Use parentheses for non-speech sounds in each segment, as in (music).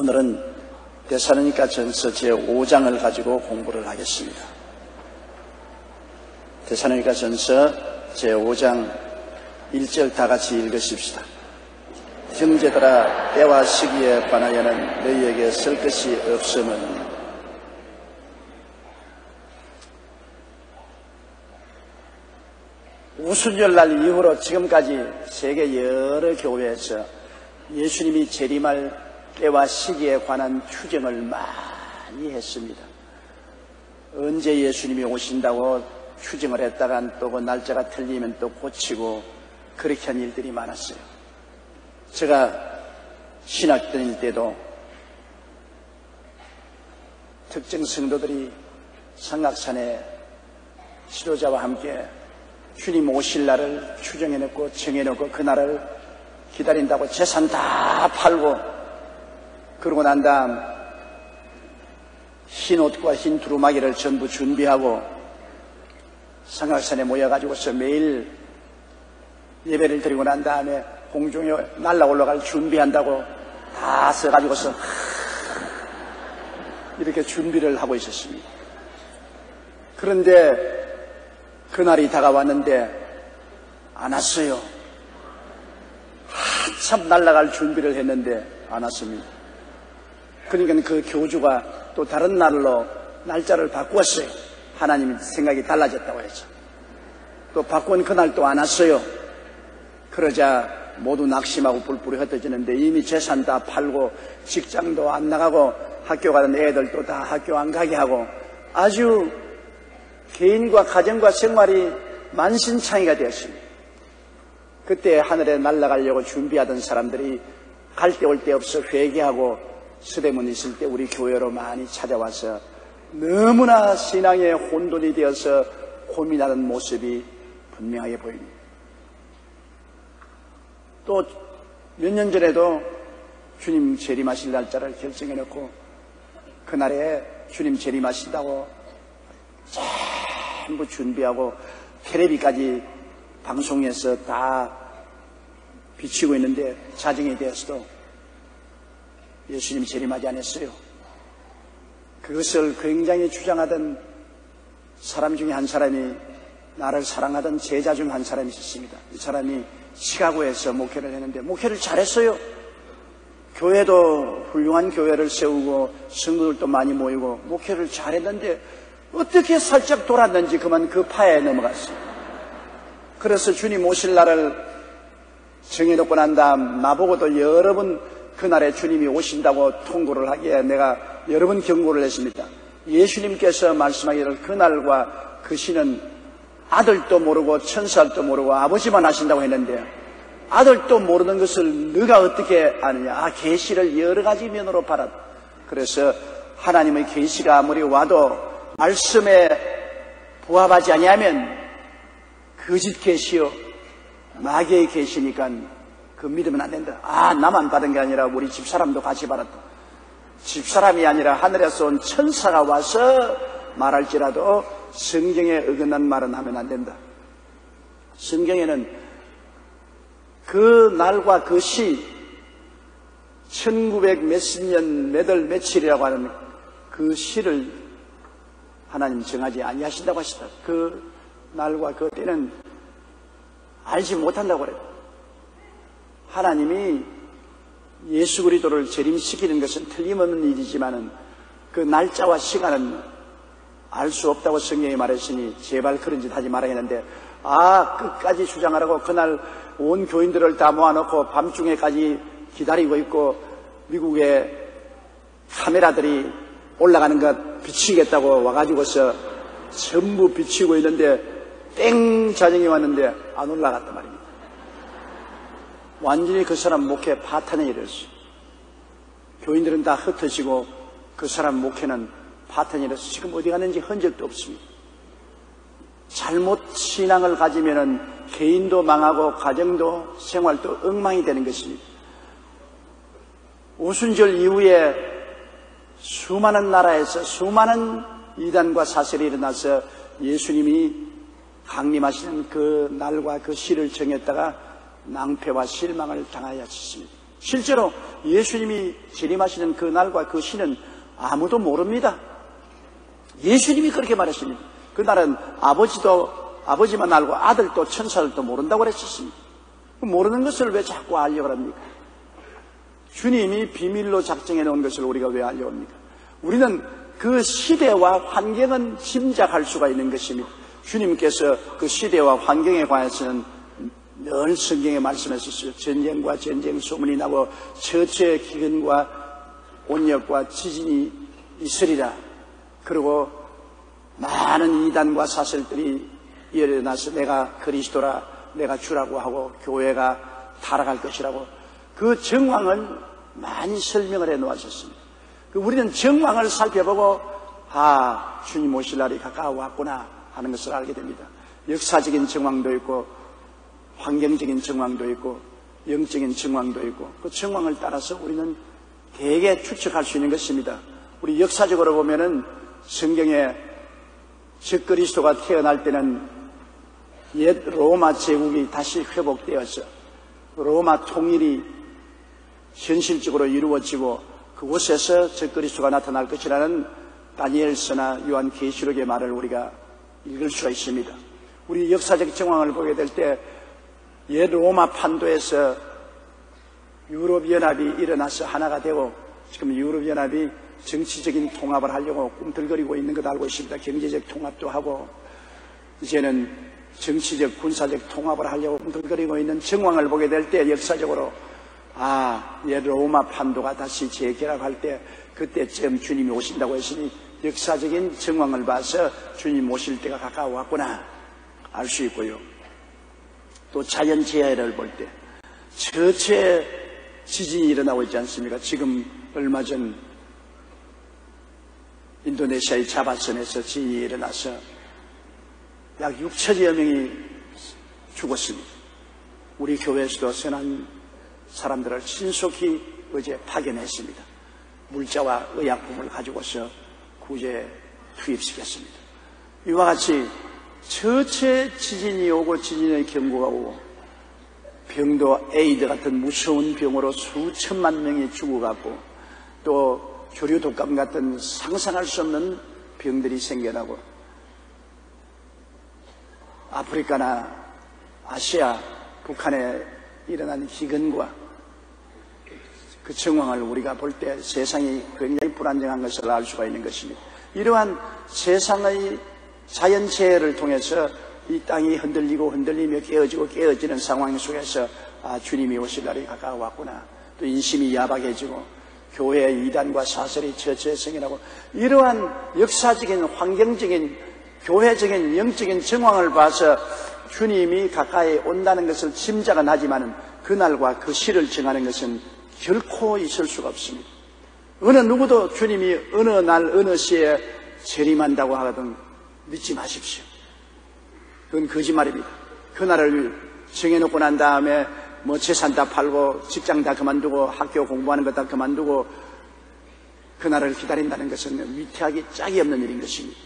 오늘은 데사로니가 전서 제5장을 가지고 공부를 하겠습니다. 데사로니가 전서 제5장 1절 다 같이 읽으십시다. 형제들아 때와 시기에 관하여는 너희에게 쓸 것이 없음은 우순절날 이후로 지금까지 세계 여러 교회에서 예수님이 재림할 때와 시기에 관한 추정을 많이 했습니다. 언제 예수님이 오신다고 추정을 했다간 또 그 날짜가 틀리면 또 고치고 그렇게 한 일들이 많았어요. 제가 신학 다닐 때도 특정 성도들이 삼각산에 지도자와 함께 주님 오실 날을 추정해놓고 정해놓고 그날을 기다린다고 재산 다 팔고 그러고 난 다음 흰 옷과 흰 두루마기를 전부 준비하고 삼각산에 모여가지고서 매일 예배를 드리고 난 다음에 공중에 날라 올라갈 준비한다고 다 써가지고서 이렇게 준비를 하고 있었습니다. 그런데 그날이 다가왔는데 안 왔어요. 한참 날아갈 준비를 했는데 안 왔습니다. 그러니까 그 교주가 또 다른 날로 날짜를 바꾸었어요. 하나님 생각이 달라졌다고 했죠. 또 바꾼 그날 또 안 왔어요. 그러자 모두 낙심하고 뿔뿔이 흩어지는데 이미 재산 다 팔고 직장도 안 나가고 학교 가는 애들도 다 학교 안 가게 하고 아주 개인과 가정과 생활이 만신창이가 되었습니다. 그때 하늘에 날아가려고 준비하던 사람들이 갈 때 올 때 없어 회개하고 수대문 있을 때 우리 교회로 많이 찾아와서 너무나 신앙의 혼돈이 되어서 고민하는 모습이 분명하게 보입니다. 또 몇 년 전에도 주님 재림하실 날짜를 결정해 놓고 그날에 주님 재림하신다고 전부 준비하고 테레비까지 방송에서 다 비치고 있는데 자정이 되었어도 예수님 재림하지 않았어요. 그것을 굉장히 주장하던 사람 중에 한 사람이 나를 사랑하던 제자 중 한 사람이 있었습니다. 이 사람이 시카고에서 목회를 했는데 목회를 잘했어요. 교회도 훌륭한 교회를 세우고 성도들도 많이 모이고 목회를 잘했는데 어떻게 살짝 돌았는지 그만 그 파에 넘어갔어요. 그래서 주님 오실 날을 정해놓고 난 다음 나보고도 여러 번 그날에 주님이 오신다고 통고를 하기에 내가 여러 번 경고를 했습니다. 예수님께서 말씀하기를 그날과 그 시는 아들도 모르고 천사도 모르고 아버지만 하신다고 했는데 아들도 모르는 것을 너가 어떻게 아느냐? 아, 계시를 여러 가지 면으로 바라. 그래서 하나님의 계시가 아무리 와도 말씀에 부합하지 아니하면 거짓 계시요 마귀의 계시니까 그 믿으면 안 된다. 아, 나만 받은 게 아니라 우리 집사람도 같이 받았다. 집사람이 아니라 하늘에서 온 천사가 와서 말할지라도 성경에 어긋난 말은 하면 안 된다. 성경에는 그 날과 그 시, 1900 몇십 년, 몇월 며칠이라고 하는 그 시를 하나님 정하지 아니하신다고 하시다. 그 날과 그 때는 알지 못한다고 그래요. 하나님이 예수 그리스도를 재림시키는 것은 틀림없는 일이지만은 그 날짜와 시간은 알 수 없다고 성경이 말했으니 제발 그런 짓 하지 말아야 했는데 아 끝까지 주장하라고 그날 온 교인들을 다 모아놓고 밤중에까지 기다리고 있고 미국의 카메라들이 올라가는 것 비치겠다고 와가지고서 전부 비치고 있는데 땡 자정이 왔는데 안 올라갔단 말입니다. 완전히 그 사람 목회 파탄에 이르렀어요. 교인들은 다 흩어지고 그 사람 목회는 파탄에 이르러서 지금 어디 갔는지 흔적도 없습니다. 잘못 신앙을 가지면은 개인도 망하고 가정도 생활도 엉망이 되는 것입니다. 오순절 이후에 수많은 나라에서 수많은 이단과 사설이 일어나서 예수님이 강림하시는 그 날과 그 시를 정했다가 낭패와 실망을 당하였습니다. 실제로 예수님이 재림하시는 그 날과 그 시는 아무도 모릅니다. 예수님이 그렇게 말했습니다. 그날은 아버지도 아버지만 알고 아들도 천사들도 모른다고 그랬었습니다. 모르는 것을 왜 자꾸 알려고 합니까? 주님이 비밀로 작정해 놓은 것을 우리가 왜 알려합니까? 우리는 그 시대와 환경은 짐작할 수가 있는 것입니다. 주님께서 그 시대와 환경에 관해서는 늘 성경에 말씀하셨어요. 전쟁과 전쟁 소문이 나고 처처의 기근과 온역과 지진이 있으리라. 그리고 많은 이단과 사설들이 일어나서 내가 그리스도라, 내가 주라고 하고 교회가 타락할 것이라고 그 정황을 많이 설명을 해 놓았었습니다. 그 우리는 정황을 살펴보고 아 주님 오실 날이 가까워 왔구나 하는 것을 알게 됩니다. 역사적인 정황도 있고 환경적인 정황도 있고 영적인 정황도 있고 그 정황을 따라서 우리는 대개 추측할 수 있는 것입니다. 우리 역사적으로 보면은 성경에 적그리스도가 태어날 때는 옛 로마 제국이 다시 회복되어서 로마 통일이 현실적으로 이루어지고 그곳에서 적그리스도가 나타날 것이라는 다니엘서나 요한 계시록의 말을 우리가 읽을 수가 있습니다. 우리 역사적 정황을 보게 될 때 옛 로마 판도에서 유럽연합이 일어나서 하나가 되고 지금 유럽연합이 정치적인 통합을 하려고 꿈틀거리고 있는 것 알고 있습니다. 경제적 통합도 하고 이제는 정치적 군사적 통합을 하려고 꿈틀거리고 있는 정황을 보게 될 때 역사적으로 아, 옛 로마 판도가 다시 재결합할 때 그때쯤 주님이 오신다고 했으니 역사적인 정황을 봐서 주님 오실 때가 가까워 왔구나 알 수 있고요. 또 자연재해를 볼 때 저체 지진이 일어나고 있지 않습니까? 지금 얼마 전 인도네시아의 자바선에서 지진이 일어나서 약 6천여 명이 죽었습니다. 우리 교회에서도 선한 사람들을 신속히 어제 파견했습니다. 물자와 의약품을 가지고서 구제에 투입시켰습니다. 이와 같이 처체 지진이 오고 지진의 경고가 오고 병도 에이드 같은 무서운 병으로 수천만 명이 죽어갔고 또 조류 독감 같은 상상할 수 없는 병들이 생겨나고 아프리카나 아시아, 북한에 일어난 기근과 그 정황을 우리가 볼 때 세상이 굉장히 불안정한 것을 알 수가 있는 것입니다. 이러한 세상의 자연재해를 통해서 이 땅이 흔들리고 흔들리며 깨어지고 깨어지는 상황 속에서 아, 주님이 오실 날이 가까워왔구나. 또 인심이 야박해지고 교회의 이단과 사설이 처처에 성인하고 이러한 역사적인 환경적인 교회적인 영적인 정황을 봐서 주님이 가까이 온다는 것을 짐작은 하지만 그날과 그 시를 정하는 것은 결코 있을 수가 없습니다. 어느 누구도 주님이 어느 날 어느 시에 재림한다고 하거든 믿지 마십시오. 그건 거짓말입니다. 그날을 정해놓고 난 다음에 뭐 재산 다 팔고 직장 다 그만두고 학교 공부하는 것 다 그만두고 그날을 기다린다는 것은 위태하기 짝이 없는 일인 것입니다.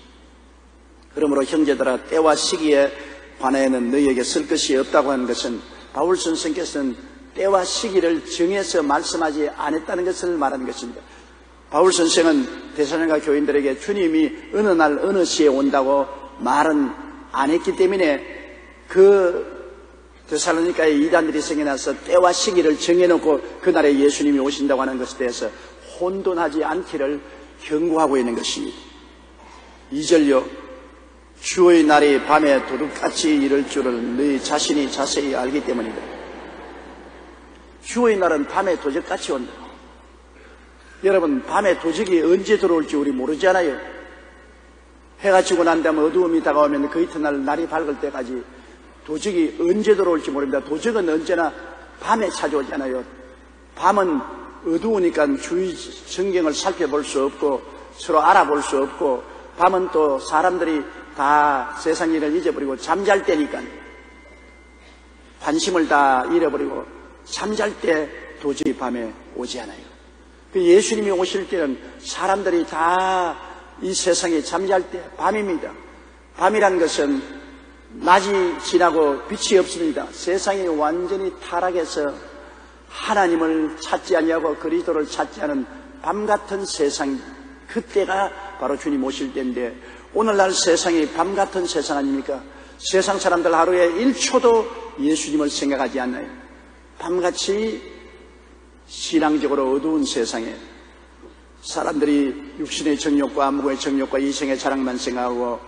그러므로 형제들아 때와 시기에 관하여는 너희에게 쓸 것이 없다고 하는 것은 바울 선생께서는 때와 시기를 정해서 말씀하지 않았다는 것을 말하는 것입니다. 바울 선생은 대사령과 교인들에게 주님이 어느 날 어느 시에 온다고 말은 안 했기 때문에 그 데살로니카의 이단들이 생겨나서 때와 시기를 정해놓고 그날에 예수님이 오신다고 하는 것에 대해서 혼돈하지 않기를 경고하고 있는 것입니다. 2절요. 주의 날이 밤에 도둑같이 이를 줄을 너희 자신이 자세히 알기 때문이다. 주의 날은 밤에 도적같이 온다. 여러분, 밤에 도적이 언제 들어올지 우리 모르잖아요. 해가 지고 난 다음에 어두움이 다가오면 그 이튿날 날이 밝을 때까지 도적이 언제 들어올지 모릅니다. 도적은 언제나 밤에 찾아오잖아요. 밤은 어두우니까 주위 전경을 살펴볼 수 없고 서로 알아볼 수 없고 밤은 또 사람들이 다 세상 일을 잊어버리고 잠잘 때니까 관심을 다 잃어버리고 잠잘 때 도저히 밤에 오지 않아요. 그 예수님이 오실 때는 사람들이 다 이 세상에 잠잘 때 밤입니다. 밤이란 것은 낮이 지나고 빛이 없습니다. 세상이 완전히 타락해서 하나님을 찾지 아니하고 그리스도를 찾지 않은 밤 같은 세상 그때가 바로 주님 오실 때인데 오늘날 세상이 밤 같은 세상 아닙니까? 세상 사람들 하루에 1초도 예수님을 생각하지 않나요? 밤같이 신앙적으로 어두운 세상에 사람들이 육신의 정욕과 안목의 정욕과 이생의 자랑만 생각하고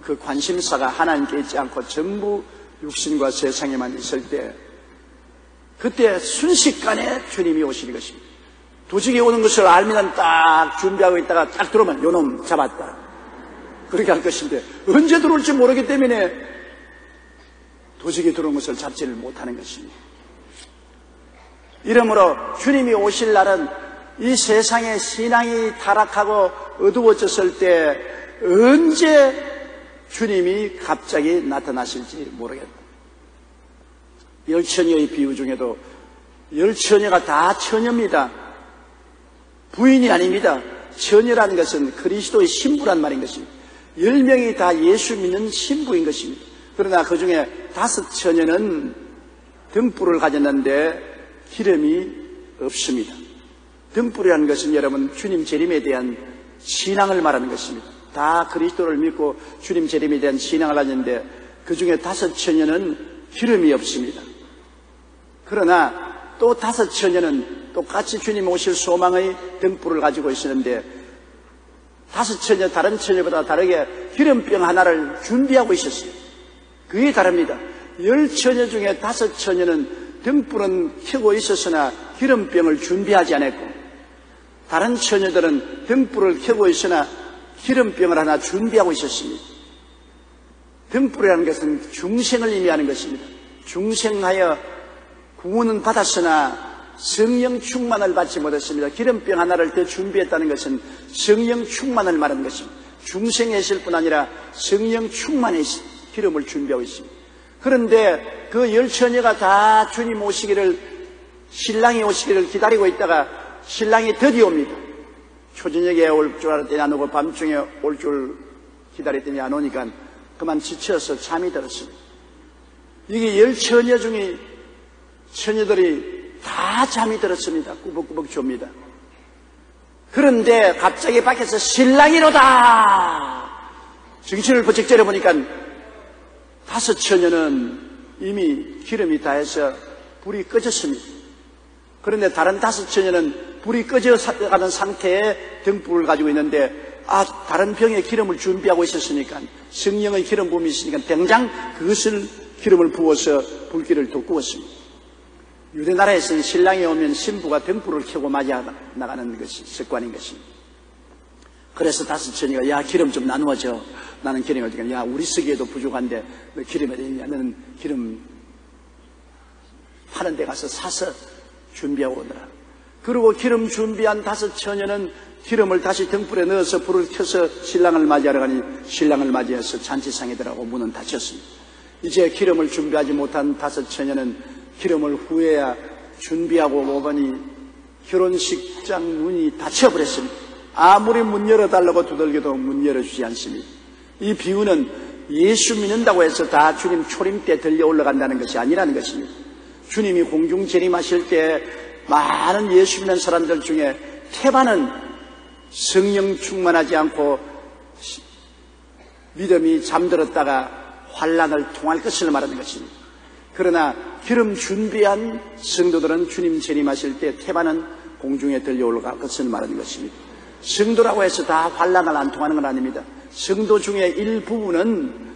그 관심사가 하나님께 있지 않고 전부 육신과 세상에만 있을 때 그때 순식간에 주님이 오시는 것입니다. 도적이 오는 것을 알면 딱 준비하고 있다가 딱 들어오면 요놈 잡았다. 그렇게 할 것인데 언제 들어올지 모르기 때문에 도적이 들어온 것을 잡지를 못하는 것입니다. 이러므로 주님이 오실 날은 이 세상의 신앙이 타락하고 어두워졌을 때 언제 주님이 갑자기 나타나실지 모르겠다. 열처녀의 비유 중에도 열처녀가 다 처녀입니다. 부인이 아닙니다. 처녀라는 것은 그리스도의 신부란 말인 것입니다. 열 명이 다 예수 믿는 신부인 것입니다. 그러나 그 중에 다섯 처녀는 등불을 가졌는데 기름이 없습니다. 등불이라는 것은 여러분 주님 재림에 대한 신앙을 말하는 것입니다. 다 그리스도를 믿고 주님 재림에 대한 신앙을 하는데 그 중에 다섯 처녀는 기름이 없습니다. 그러나 또 다섯 처녀는 똑같이 주님 오실 소망의 등불을 가지고 있었는데 다섯 처녀 다른 처녀보다 다르게 기름병 하나를 준비하고 있었어요. 그게 다릅니다. 열 처녀 중에 다섯 처녀는 등불은 켜고 있었으나 기름병을 준비하지 않았고 다른 처녀들은 등불을 켜고 있으나 기름병을 하나 준비하고 있었습니다. 등불이라는 것은 중생을 의미하는 것입니다. 중생하여 구원은 받았으나 성령 충만을 받지 못했습니다. 기름병 하나를 더 준비했다는 것은 성령 충만을 말하는 것입니다. 중생에 있을 뿐 아니라 성령 충만의 기름을 준비하고 있습니다. 그런데 그 열 처녀가 다 주님 오시기를 신랑이 오시기를 기다리고 있다가 신랑이 드디어 옵니다. 초저녁에 올 줄 알았더니 안 오고 밤중에 올 줄 기다렸더니 안 오니까 그만 지쳐서 잠이 들었습니다. 이게 열 처녀 중에 처녀들이 다 잠이 들었습니다. 꾸벅꾸벅 줍니다. 그런데 갑자기 밖에서 신랑이로다! 정신을 버쩍 째려보니까 다섯 처녀는 이미 기름이 다해서 불이 꺼졌습니다. 그런데 다른 다섯 처녀는 불이 꺼져가는 상태에 등불을 가지고 있는데 아 다른 병에 기름을 준비하고 있었으니까 성령의 기름 부음이 있으니까 당장 그것을 기름을 부어서 불길을 돋구었습니다. 유대 나라에서는 신랑이 오면 신부가 등불을 켜고 맞아 나가는 것이 습관인 것입니다. 그래서 다섯 처녀가 야 기름 좀 나누어줘. 나는 기름이 어디가 야 우리 쓰기에도 부족한데 너 기름 어디 있냐? 너는 기름 파는 데 가서 사서 준비하고 오느라. 그리고 기름 준비한 다섯 처녀는 기름을 다시 등불에 넣어서 불을 켜서 신랑을 맞이하러 가니 신랑을 맞이해서 잔치상에 들어가고 문은 닫혔습니다. 이제 기름을 준비하지 못한 다섯 처녀는 기름을 후에야 준비하고 오더니 결혼식장 문이 닫혀버렸습니다. 아무리 문 열어달라고 두들겨도 문 열어주지 않습니다. 이 비유는 예수 믿는다고 해서 다 주님 초림 때 들려 올라간다는 것이 아니라는 것입니다. 주님이 공중 재림하실 때 많은 예수 믿는 사람들 중에 태반은 성령 충만하지 않고 믿음이 잠들었다가 환란을 통할 것을 말하는 것입니다. 그러나 기름 준비한 성도들은 주님 재림하실 때 태반은 공중에 들려 올라갈 것을 말하는 것입니다. 성도라고 해서 다 환란을 안 통하는 건 아닙니다. 성도 중에 일부분은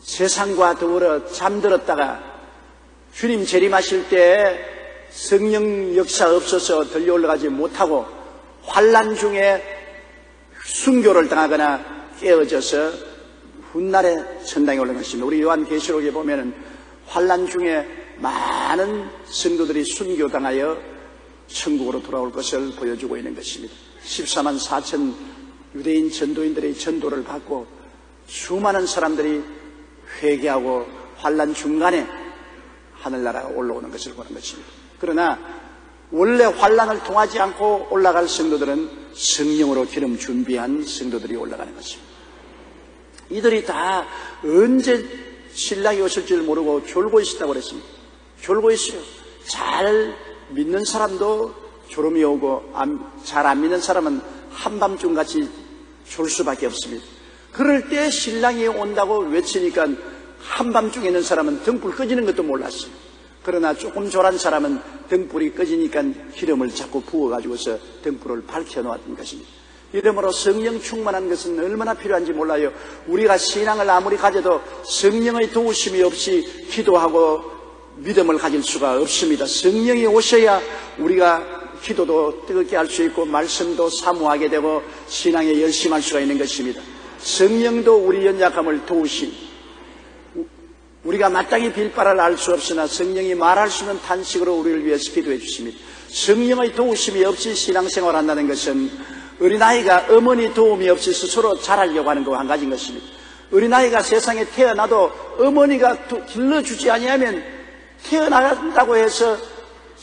세상과 더불어 잠들었다가 주님 재림하실 때 성령 역사 없어서 들려 올라가지 못하고 환란 중에 순교를 당하거나 깨어져서 훗날에 천당에 올라간 것입니다. 우리 요한계시록에 보면은 환란 중에 많은 성도들이 순교당하여 천국으로 돌아올 것을 보여주고 있는 것입니다. 14만 4천 유대인 전도인들의 전도를 받고 수많은 사람들이 회개하고 환란 중간에 하늘나라가 올라오는 것을 보는 것입니다. 그러나 원래 환란을 통하지 않고 올라갈 성도들은 성령으로 기름 준비한 성도들이 올라가는 것입니다. 이들이 다 언제 신랑이 오실 줄 모르고 졸고 있었다고 그랬습니다. 졸고 있어요. 잘 믿는 사람도 졸음이 오고 잘 안 믿는 사람은 한밤중 같이 졸 수밖에 없습니다. 그럴 때 신랑이 온다고 외치니까 한밤중에 있는 사람은 등불 꺼지는 것도 몰랐어요. 그러나 조금 졸한 사람은 등불이 꺼지니까 기름을 자꾸 부어가지고서 등불을 밝혀놓았던 것입니다. 이러므로 성령 충만한 것은 얼마나 필요한지 몰라요. 우리가 신앙을 아무리 가져도 성령의 도우심이 없이 기도하고 믿음을 가질 수가 없습니다. 성령이 오셔야 우리가 기도도 뜨겁게 할 수 있고 말씀도 사모하게 되고 신앙에 열심할 수가 있는 것입니다. 성령도 우리 연약함을 도우신 우리가 마땅히 빌바를 알 수 없으나 성령이 말할 수 있는 탄식으로 우리를 위해서 기도해 주십니다. 성령의 도우심이 없이 신앙생활 한다는 것은 어린아이가 어머니 도움이 없이 스스로 자라려고 하는 것과 한 가지인 것입니다. 어린아이가 세상에 태어나도 어머니가 길러주지 아니하면 태어난다고 해서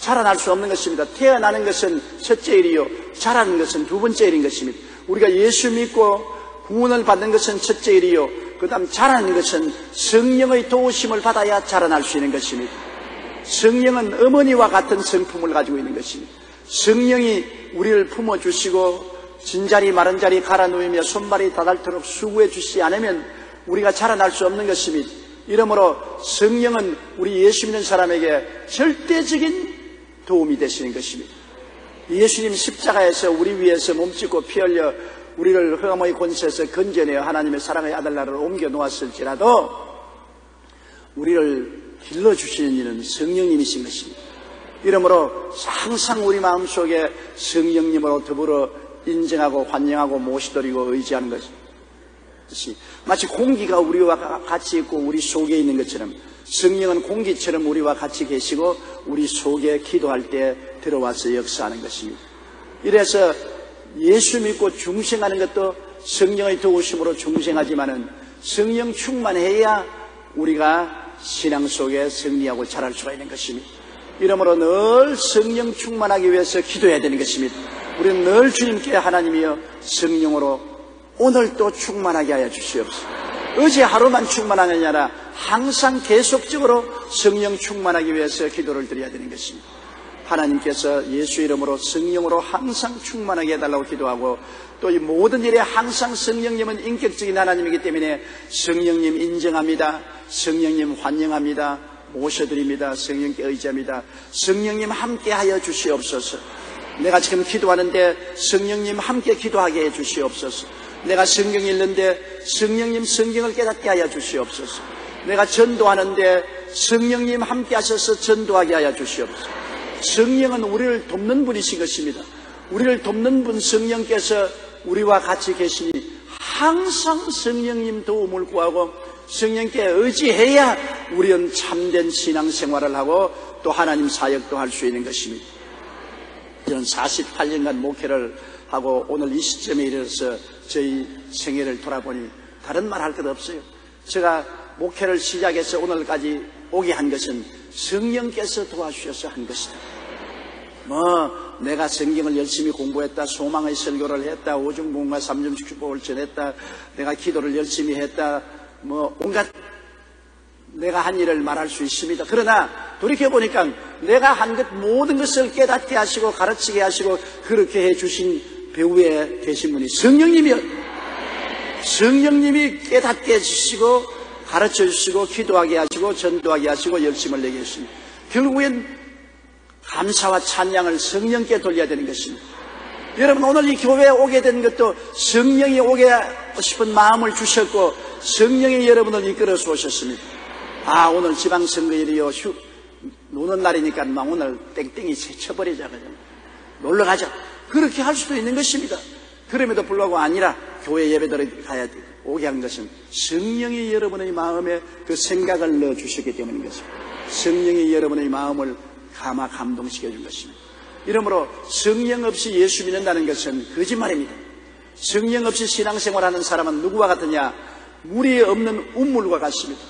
자라날 수 없는 것입니다. 태어나는 것은 첫째 일이요. 자라는 것은 두 번째 일인 것입니다. 우리가 예수 믿고 구원을 받는 것은 첫째 일이요. 그 다음 자라는 것은 성령의 도우심을 받아야 자라날 수 있는 것입니다. 성령은 어머니와 같은 성품을 가지고 있는 것입니다. 성령이 우리를 품어주시고 진자리 마른 자리 갈아 누이며 손발이 닿을도록 수고해 주시지 않으면 우리가 자라날 수 없는 것입니다. 이러므로 성령은 우리 예수 믿는 사람에게 절대적인 도움이 되시는 것입니다. 예수님 십자가에서 우리 위해서 몸짓고 피 흘려 우리를 흑암의 권세에서 건져내어 하나님의 사랑의 아들나라로 옮겨 놓았을지라도 우리를 길러주시는 이는 성령님이신 것입니다. 이러므로 항상 우리 마음속에 성령님으로 더불어 인정하고 환영하고 모시드리고 의지하는 것이 마치 공기가 우리와 같이 있고 우리 속에 있는 것처럼 성령은 공기처럼 우리와 같이 계시고 우리 속에 기도할 때 들어와서 역사하는 것입니다. 이래서 예수 믿고 중생하는 것도 성령의 도우심으로 중생하지만은 성령 충만해야 우리가 신앙 속에 승리하고 자랄 수가 있는 것입니다. 이러므로 늘 성령 충만하기 위해서 기도해야 되는 것입니다. 우리는 늘 주님께 하나님이여 성령으로 오늘 또 충만하게 하여 주시옵소서. 어제 하루만 아니라 항상 계속적으로 성령 충만하기 위해서 기도를 드려야 되는 것입니다. 하나님께서 예수 이름으로 성령으로 항상 충만하게 해달라고 기도하고 또 이 모든 일에 항상 성령님은 인격적인 하나님이기 때문에 성령님 인정합니다. 성령님 환영합니다. 모셔드립니다. 성령께 의지합니다. 성령님 함께 하여 주시옵소서. 내가 지금 기도하는데 성령님 함께 기도하게 해 주시옵소서. 내가 성경 읽는데 성령님 성경을 깨닫게 하여 주시옵소서. 내가 전도하는데 성령님 함께 하셔서 전도하게 하여 주시옵소서. 성령은 우리를 돕는 분이신 것입니다. 우리를 돕는 분 성령께서 우리와 같이 계시니 항상 성령님 도움을 구하고 성령께 의지해야 우리는 참된 신앙생활을 하고 또 하나님 사역도 할 수 있는 것입니다. 저는 48년간 목회를 하고 오늘 이 시점에 이르러서 저희 생애를 돌아보니 다른 말 할 것 없어요. 제가 목회를 시작해서 오늘까지 오게 한 것은 성령께서 도와주셔서 한 것이다. 뭐 내가 성경을 열심히 공부했다, 소망의 설교를 했다, 오중봉과 삼중식 축복을 전했다, 내가 기도를 열심히 했다, 뭐 온갖 내가 한 일을 말할 수 있습니다. 그러나 돌이켜보니까 내가 한 것 모든 것을 깨닫게 하시고 가르치게 하시고 그렇게 해주신 배우에 계신 분이 성령님이요. 성령님이 깨닫게 해주시고 가르쳐 주시고 기도하게 하시고 전도하게 하시고 열심을 내게 하십니다. 결국엔 감사와 찬양을 성령께 돌려야 되는 것입니다. 여러분 오늘 이 교회에 오게 된 것도 성령이 오게 싶은 마음을 주셨고 성령이 여러분을 이끌어서 오셨습니다. 아 오늘 지방선거일이요 휴, 노는 날이니까 막 오늘 땡땡이 쳐버리자 그죠 놀러 가자 그렇게 할 수도 있는 것입니다. 그럼에도 불구하고 아니라 교회 예배들을 가야 돼. 오게 한 것은 성령이 여러분의 마음에 그 생각을 넣어 주셨기 때문인 것입니다. 성령이 여러분의 마음을 감화 감동시켜 준 것입니다. 이러므로 성령 없이 예수 믿는다는 것은 거짓말입니다. 성령 없이 신앙생활하는 사람은 누구와 같으냐? 물이 없는 운물과 같습니다.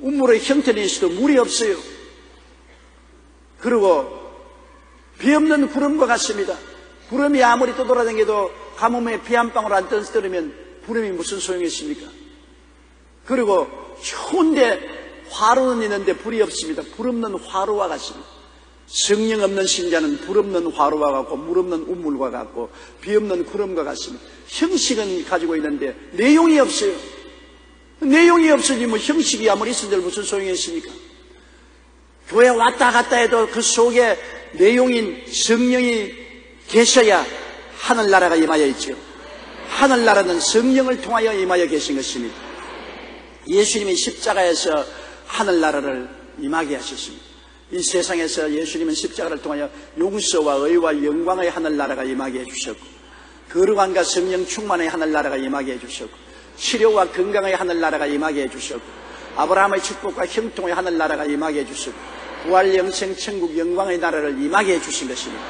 운물의 형태는 있어도 물이 없어요. 그리고 비 없는 구름과 같습니다. 구름이 아무리 떠돌아다녀도 가뭄에 비 한 방울 안 떨어뜨리면 구름이 무슨 소용이 있습니까? 그리고 추운데 화로는 있는데 불이 없습니다. 불 없는 화로와 같습니다. 성령 없는 신자는 불 없는 화로와 같고 물 없는 우물과 같고 비 없는 구름과 같습니다. 형식은 가지고 있는데 내용이 없어요. 내용이 없으니 뭐 형식이 아무리 있은들 무슨 소용이 있습니까? 교회 왔다 갔다 해도 그 속에 내용인 성령이 계셔야 하늘나라가 임하여 있죠. 하늘나라는 성령을 통하여 임하여 계신 것입니다. 예수님이 십자가에서 하늘나라를 임하게 하셨습니다. 이 세상에서 예수님은 십자가를 통하여 용서와 의와 영광의 하늘나라가 임하게 해주셨고 거룩함과 성령 충만의 하늘나라가 임하게 해주셨고 치료와 건강의 하늘나라가 임하게 해주셨고 아브라함의 축복과 형통의 하늘나라가 임하게 해주셨고 부활 영생 천국 영광의 나라를 임하게 해주신 것입니다.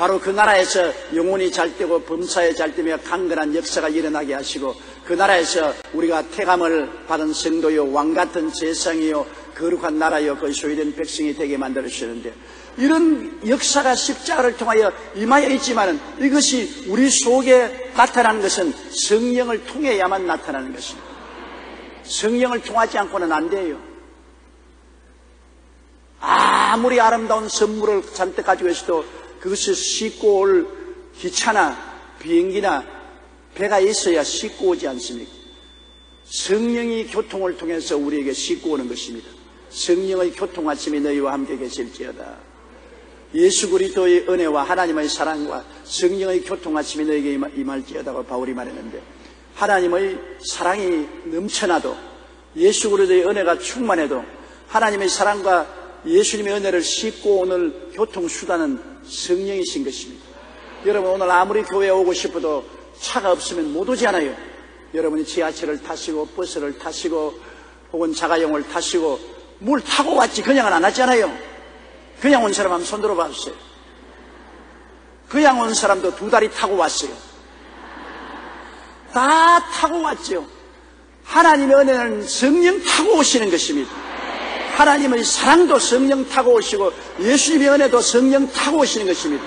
바로 그 나라에서 영혼이 잘되고 범사에 잘되며 강건한 역사가 일어나게 하시고 그 나라에서 우리가 태감을 받은 성도요 왕 같은 재상이요 거룩한 나라여 그 소유된 백성이 되게 만들어 주셨는데 이런 역사가 십자가를 통하여 임하여 있지만은 이것이 우리 속에 나타나는 것은 성령을 통해야만 나타나는 것입니다. 성령을 통하지 않고는 안 돼요. 아무리 아름다운 선물을 잔뜩 가지고 있어도 그것을 싣고 올 기차나 비행기나 배가 있어야 싣고 오지 않습니까? 성령이 교통을 통해서 우리에게 싣고 오는 것입니다. 성령의 교통하심이 너희와 함께 계실지어다. 예수 그리스도의 은혜와 하나님의 사랑과 성령의 교통하심이 너에게 임할지어다고 바울이 말했는데 하나님의 사랑이 넘쳐나도 예수 그리스도의 은혜가 충만해도 하나님의 사랑과 예수님의 은혜를 싣고 오늘 교통수단은 성령이신 것입니다. 여러분 오늘 아무리 교회에 오고 싶어도 차가 없으면 못 오지 않아요. 여러분이 지하철을 타시고 버스를 타시고 혹은 자가용을 타시고 뭘 타고 왔지 그냥은 안 왔잖아요. 그냥 온 사람 한번 손들어 봐주세요. 그냥 온 사람도 두 다리 타고 왔어요. 다 타고 왔죠. 하나님의 은혜는 성령 타고 오시는 것입니다. 하나님의 사랑도 성령 타고 오시고 예수님의 은혜도 성령 타고 오시는 것입니다.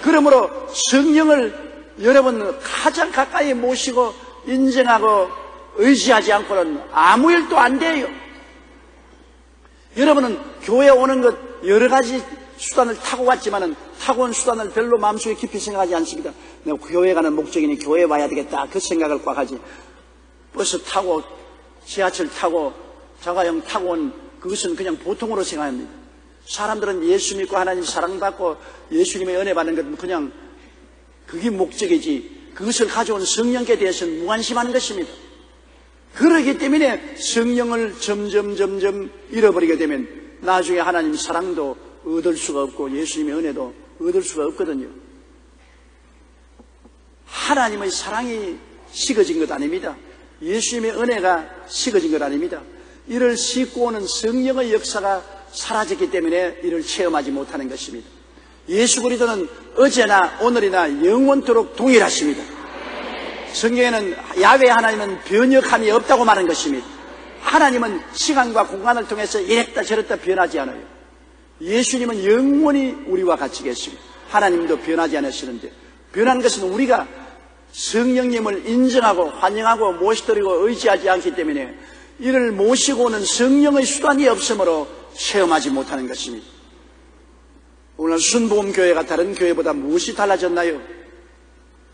그러므로 성령을 여러분 가장 가까이 모시고 인정하고 의지하지 않고는 아무 일도 안 돼요. 여러분은 교회 오는 것 여러 가지 수단을 타고 왔지만은 타고 온 수단을 별로 마음속에 깊이 생각하지 않습니다. 내가 교회 가는 목적이니 교회 와야 되겠다. 그 생각을 꽉 하지. 버스 타고 지하철 타고 자가용 타고 온 그것은 그냥 보통으로 생각합니다. 사람들은 예수 믿고 하나님 사랑받고 예수님의 은혜 받는 것 그냥 그게 목적이지 그것을 가져온 성령께 대해서는 무관심하는 것입니다. 그러기 때문에 성령을 점점 점점 잃어버리게 되면 나중에 하나님 사랑도 얻을 수가 없고 예수님의 은혜도 얻을 수가 없거든요. 하나님의 사랑이 식어진 것 아닙니다. 예수님의 은혜가 식어진 것 아닙니다. 이를 싣고 오는 성령의 역사가 사라졌기 때문에 이를 체험하지 못하는 것입니다. 예수 그리스도는 어제나 오늘이나 영원토록 동일하십니다. 성경에는 야외 하나님은 변혁함이 없다고 말한 것입니다. 하나님은 시간과 공간을 통해서 이랬다 저랬다 변하지 않아요. 예수님은 영원히 우리와 같이 계십니다. 하나님도 변하지 않으시는데 변한 것은 우리가 성령님을 인정하고 환영하고 모시드리고 의지하지 않기 때문에 이를 모시고 오는 성령의 수단이 없으므로 체험하지 못하는 것입니다. 오늘 순복음교회가 다른 교회보다 무엇이 달라졌나요?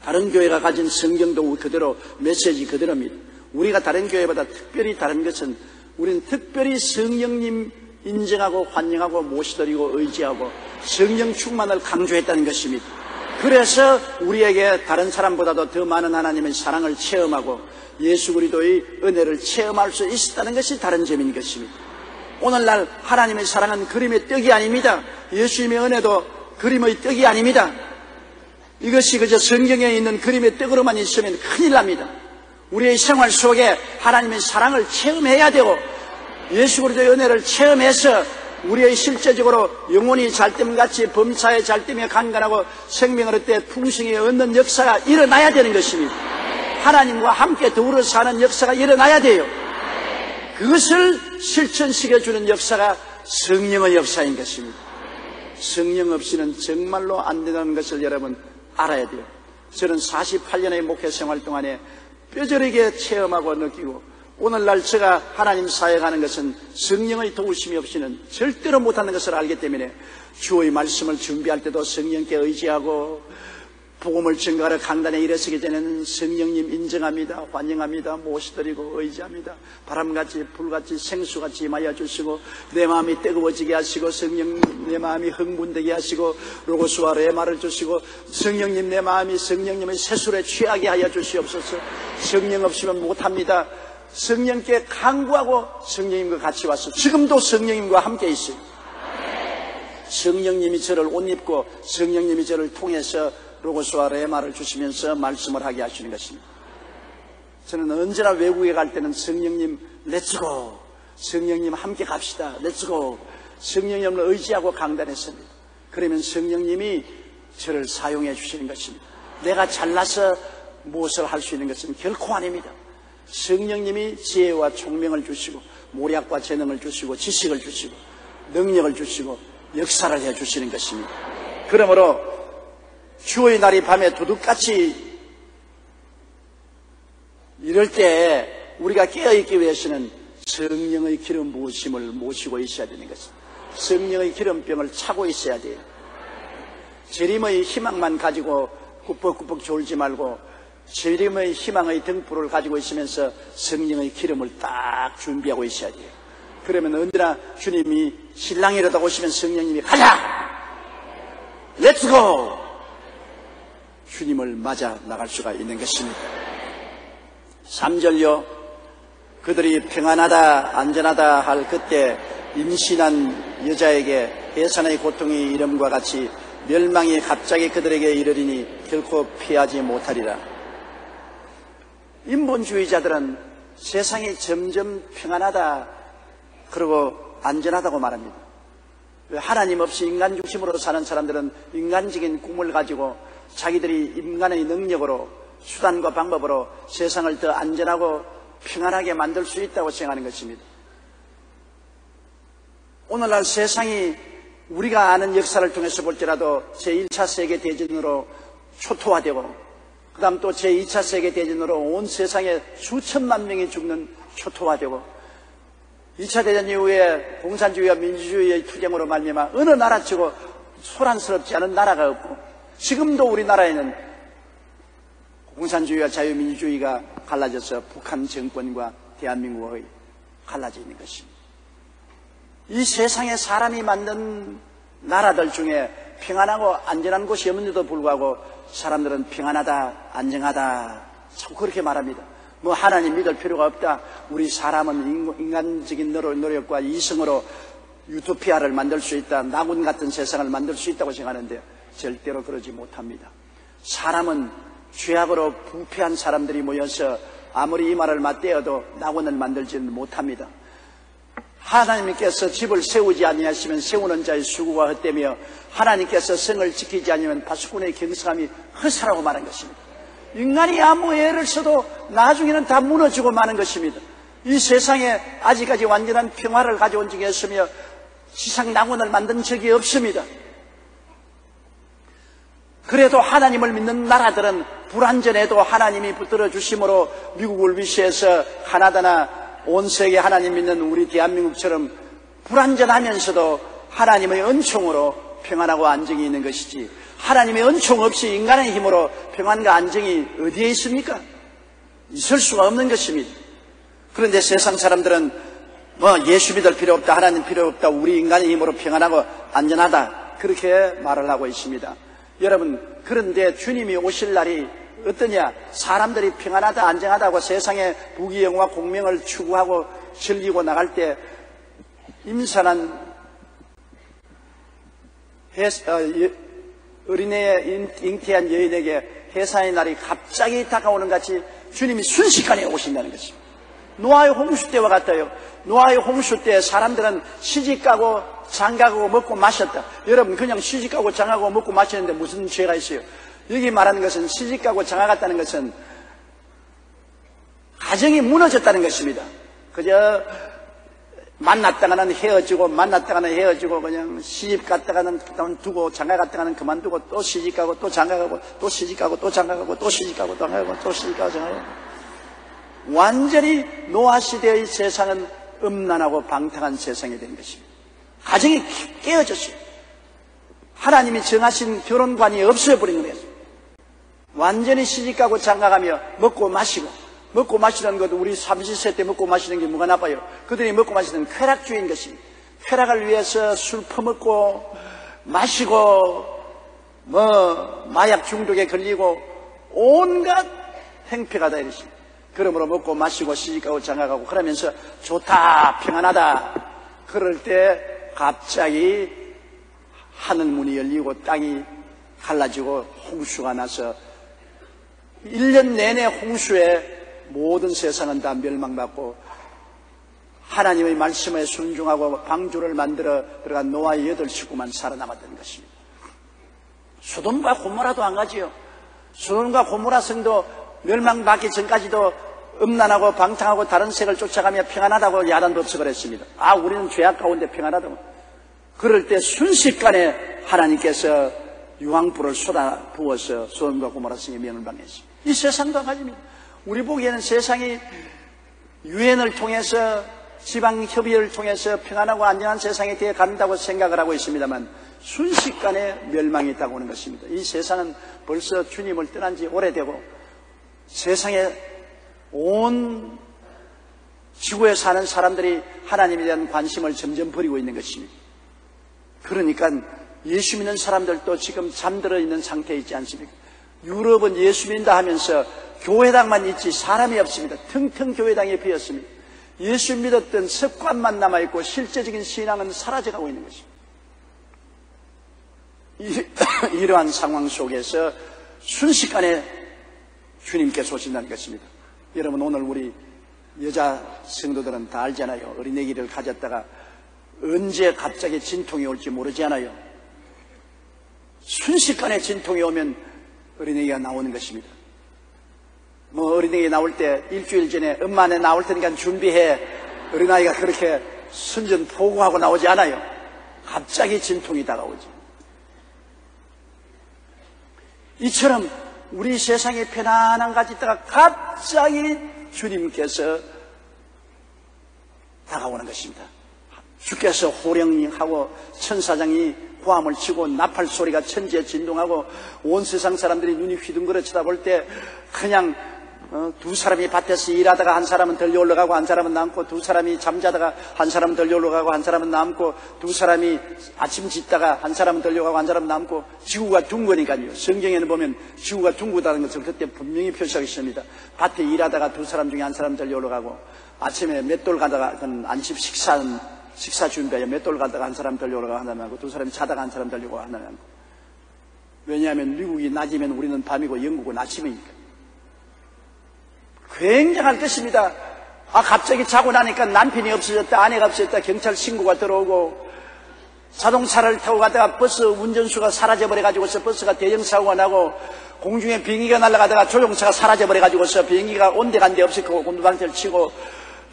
다른 교회가 가진 성경도 그대로 메시지 그대로입니다. 우리가 다른 교회보다 특별히 다른 것은 우리는 특별히 성령님 인정하고 환영하고 모시드리고 의지하고 성령 충만을 강조했다는 것입니다. 그래서 우리에게 다른 사람보다도 더 많은 하나님의 사랑을 체험하고 예수 그리도의 은혜를 체험할 수 있었다는 것이 다른 점인 것입니다. 오늘날 하나님의 사랑은 그림의 떡이 아닙니다. 예수님의 은혜도 그림의 떡이 아닙니다. 이것이 그저 성경에 있는 그림의 떡으로만 있으면 큰일 납니다. 우리의 생활 속에 하나님의 사랑을 체험해야 되고 예수 그리도의 은혜를 체험해서 우리의 실제적으로 영혼이 잘됨같이 범사에 잘되며 강건하고 생명을 얻되 풍성히 얻는 역사가 일어나야 되는 것입니다. 하나님과 함께 더불어 사는 역사가 일어나야 돼요. 그것을 실천시켜주는 역사가 성령의 역사인 것입니다. 성령 없이는 정말로 안 된다는 것을 여러분 알아야 돼요. 저는 48년의 목회 생활 동안에 뼈저리게 체험하고 느끼고 오늘날 제가 하나님 사역하는 것은 성령의 도우심이 없이는 절대로 못하는 것을 알기 때문에 주의 말씀을 준비할 때도 성령께 의지하고 복음을 증거하러 강단에 일어서기 전에는 성령님 인정합니다. 환영합니다. 모시드리고 의지합니다. 바람같이 불같이 생수같이 임하여 주시고 내 마음이 뜨거워지게 하시고 성령님 내 마음이 흥분되게 하시고 로고스와 레마를 주시고 성령님 내 마음이 성령님의 세술에 취하게 하여 주시옵소서 성령 없이면 못합니다. 성령께 강구하고 성령님과 같이 와서 지금도 성령님과 함께 있어요. 성령님이 저를 옷 입고 성령님이 저를 통해서 로고스와 레마를 주시면서 말씀을 하게 하시는 것입니다. 저는 언제나 외국에 갈 때는 성령님 let's go 성령님 함께 갑시다 let's go 성령님을 의지하고 강단했습니다. 그러면 성령님이 저를 사용해 주시는 것입니다. 내가 잘나서 무엇을 할 수 있는 것은 결코 아닙니다. 성령님이 지혜와 총명을 주시고 모략과 재능을 주시고 지식을 주시고 능력을 주시고 역사를 해 주시는 것입니다. 그러므로 주의 날이 밤에 도둑같이 이럴 때 우리가 깨어있기 위해서는 성령의 기름 부으심을 모시고 있어야 되는 것입니다. 성령의 기름병을 차고 있어야 돼요. 재림의 희망만 가지고 꾸벅꾸벅 졸지 말고 재림의 희망의 등불을 가지고 있으면서 성령의 기름을 딱 준비하고 있어야 돼요. 그러면 언제나 주님이 신랑이라도 오시면 성령님이 가자! let's go! 주님을 맞아 나갈 수가 있는 것입니다. 3절요. 그들이 평안하다, 안전하다 할 그때 임신한 여자에게 해산의 고통이 이름과 같이 멸망이 갑자기 그들에게 이르리니 결코 피하지 못하리라. 인본주의자들은 세상이 점점 평안하다, 그리고 안전하다고 말합니다. 하나님 없이 인간 중심으로 사는 사람들은 인간적인 꿈을 가지고 자기들이 인간의 능력으로 수단과 방법으로 세상을 더 안전하고 평안하게 만들 수 있다고 생각하는 것입니다. 오늘날 세상이 우리가 아는 역사를 통해서 볼지라도 제1차 세계대전으로 초토화되고 그 다음 또 제2차 세계대전으로 온 세상에 수천만 명이 죽는 초토화되고 2차 대전 이후에 공산주의와 민주주의의 투쟁으로 말미암아 어느 나라치고 소란스럽지 않은 나라가 없고 지금도 우리나라에는 공산주의와 자유민주주의가 갈라져서 북한 정권과 대한민국의 갈라져 있는 것입니다. 이 세상에 사람이 만든 나라들 중에 평안하고 안전한 곳이 없는데도 불구하고 사람들은 평안하다, 안정하다, 자꾸 그렇게 말합니다. 뭐 하나님 믿을 필요가 없다. 우리 사람은 인간적인 노력과 이성으로 유토피아를 만들 수 있다. 나군 같은 세상을 만들 수 있다고 생각하는데 절대로 그러지 못합니다. 사람은 죄악으로 부패한 사람들이 모여서 아무리 이 말을 맞대어도 낙원을 만들지는 못합니다. 하나님께서 집을 세우지 아니하시면 세우는 자의 수고가 헛되며 하나님께서 성을 지키지 아니하면 바수꾼의 경성함이 허사라고 말한 것입니다. 인간이 아무 애를 써도 나중에는 다 무너지고 마는 것입니다. 이 세상에 아직까지 완전한 평화를 가져온 적이 없으며 지상 낙원을 만든 적이 없습니다. 그래도 하나님을 믿는 나라들은 불안전에도 하나님이 붙들어 주심으로 미국을 위시해서 하나다나 온 세계 하나님 믿는 우리 대한민국처럼 불안전하면서도 하나님의 은총으로 평안하고 안정이 있는 것이지 하나님의 은총 없이 인간의 힘으로 평안과 안정이 어디에 있습니까? 있을 수가 없는 것입니다. 그런데 세상 사람들은 뭐 예수 믿을 필요 없다, 하나님 필요 없다, 우리 인간의 힘으로 평안하고 안전하다 그렇게 말을 하고 있습니다. 여러분, 그런데 주님이 오실 날이 어떠냐? 사람들이 평안하다, 안정하다고 세상의 부귀영화 공명을 추구하고 즐기고 나갈 때 임산한 어, 어린애 잉태한 여인에게 해산의 날이 갑자기 다가오는 같이 주님이 순식간에 오신다는 것입니다. 노아의 홍수 때와 같아요. 노아의 홍수 때 사람들은 시집가고 장가가고 먹고 마셨다. 여러분 그냥 시집가고 장가가고 먹고 마시는데 무슨 죄가 있어요? 여기 말하는 것은 시집가고 장가갔다는 것은 가정이 무너졌다는 것입니다. 그저 만났다가는 헤어지고 만났다가는 헤어지고 그냥 시집 갔다가는 두고 장가 갔다가는 그만두고 또 시집 가고 또 장가 가고 또 시집 가고 또 장가 가고 또 시집 가고 또 장가 가고 또 시집 가고 장가 가고 완전히 노아 시대의 세상은 음란하고 방탕한 세상이 된 것입니다. 가정이 깨어졌어요. 하나님이 정하신 결혼관이 없어버린 거예요. 완전히 시집가고 장가가며 먹고 마시고 먹고 마시는 것도 우리 30세 때 먹고 마시는 게 뭐가 나빠요? 그들이 먹고 마시는 쾌락주의인 것입니다. 쾌락을 위해서 술 퍼먹고 마시고 뭐 마약 중독에 걸리고 온갖 행패가 다 이러십니다. 그러므로 먹고 마시고 시집가고 장가가고 그러면서 좋다 평안하다 그럴 때 갑자기 하늘 문이 열리고 땅이 갈라지고 홍수가 나서 1년 내내 홍수에 모든 세상은 다 멸망받고 하나님의 말씀에 순종하고 방주를 만들어 들어간 노아의 여덟 식구만 살아남았던 것입니다. 소돔과 고모라도 안 가지요. 소돔과 고모라 성도 멸망받기 전까지도 음란하고 방탕하고 다른 색을 쫓아가며 평안하다고 야단 법석을 했습니다. 아, 우리는 죄악 가운데 평안하다고. 그럴 때 순식간에 하나님께서 유황불을 쏟아 부어서 소돔과 고모라 성의 명을 방했습니다. 이 세상도 가집니다. 우리 보기에는 세상이 유엔을 통해서 지방 협의를 통해서 평안하고 안전한 세상에 되어 간다고 생각을 하고 있습니다만 순식간에 멸망이 있다고 하는 것입니다. 이 세상은 벌써 주님을 떠난 지 오래되고 세상에 온 지구에 사는 사람들이 하나님에 대한 관심을 점점 버리고 있는 것입니다. 그러니까 예수 믿는 사람들도 지금 잠들어 있는 상태에 있지 않습니까? 유럽은 예수 믿는다 하면서 교회당만 있지 사람이 없습니다. 텅텅 교회당이 비었습니다. 예수 믿었던 습관만 남아있고 실제적인 신앙은 사라져가고 있는 것입니다. (coughs) 이러한 상황 속에서 순식간에 주님께서 오신다는 것입니다. 여러분 오늘 우리 여자 성도들은 다 알잖아요. 어린애기를 가졌다가 언제 갑자기 진통이 올지 모르잖아요. 순식간에 진통이 오면 어린애기가 나오는 것입니다. 뭐 어린애기 나올 때 일주일 전에 엄마네 나올 테니까 준비해 어린아이가 그렇게 순전 포고하고 나오지 않아요. 갑자기 진통이 다가오지. 이처럼 우리 세상에 편안한 가지 있다가 갑자기 주님께서 다가오는 것입니다. 주께서 호령하고 천사장이 고함을 치고 나팔 소리가 천지에 진동하고 온 세상 사람들이 눈이 휘둥그러 쳐다볼 때 그냥 어, 두 사람이 밭에서 일하다가 한 사람은 덜려 올라가고 한 사람은 남고 두 사람이 잠자다가 한 사람은 덜려 올라가고 한 사람은 남고 두 사람이 아침 짓다가 한 사람은 덜려 가고 한 사람은 남고 지구가 둥거니까요. 성경에는 보면 지구가 둥그다는 것을 그때 분명히 표시하고 있습니다. 밭에 일하다가 두 사람 중에 한 사람 덜려 올라가고 아침에 맷돌 가다가 안집 식사 식사 준비하여 맷돌 가다가 한 사람 덜려 올라가고 한 사람 남고 두 사람이 자다가 한 사람 덜려고 하나 남고 왜냐하면 미국이 낮이면 우리는 밤이고 영국은 아침이니까. 굉장할 것입니다. 아, 갑자기 자고 나니까 남편이 없어졌다, 아내가 없어졌다, 경찰 신고가 들어오고, 자동차를 타고 가다가 버스 운전수가 사라져버려가지고서 버스가 대형사고가 나고, 공중에 비행기가 날아가다가 조종차가 사라져버려가지고서 비행기가 온데간데 없이 그 곤두방태를 치고,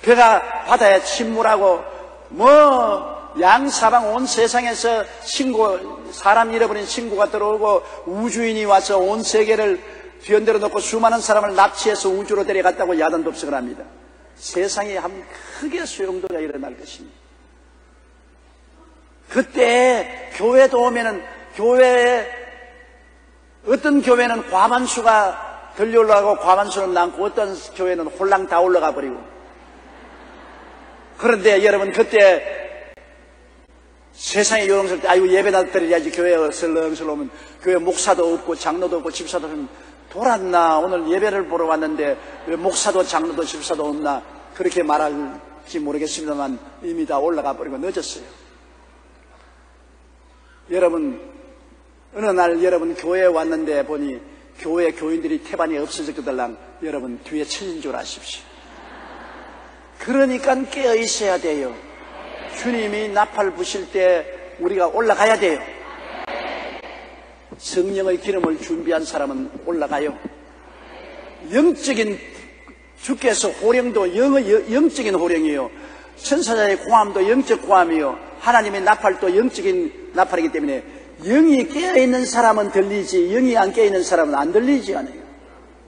배가 바다에 침몰하고, 뭐, 양사방 온 세상에서 신고, 사람 잃어버린 신고가 들어오고, 우주인이 와서 온 세계를 뒤흔들어 놓고 수많은 사람을 납치해서 우주로 데려갔다고 야단 dob석을 합니다. 세상에 한 크게 소용돌이가 일어날 것입니다. 그때 교회도 오면은 교회에 어떤 교회는 과반수가 들려 올라가고 과반수는 남고 어떤 교회는 홀랑 다 올라가 버리고 그런데 여러분 그때 세상에 요동설 때 아유 예배나 드려야지 교회에 설렁설렁 교회 목사도 없고 장로도 없고 집사도 없고 돌았나? 오늘 예배를 보러 왔는데 왜 목사도 장로도 집사도 없나? 그렇게 말할지 모르겠습니다만 이미 다 올라가 버리고 늦었어요. 여러분, 어느 날 여러분 교회에 왔는데 보니 교회 교인들이 태반이 없어졌거들랑 여러분 뒤에 쳐진 줄 아십시오. 그러니까 깨어 있어야 돼요. 주님이 나팔 부실 때 우리가 올라가야 돼요. 성령의 기름을 준비한 사람은 올라가요. 영적인 주께서 호령도 영의, 영적인 호령이요. 천사자의 고함도 영적 고함이요. 하나님의 나팔도 영적인 나팔이기 때문에 영이 깨어있는 사람은 들리지 영이 안 깨어있는 사람은 안 들리지 않아요.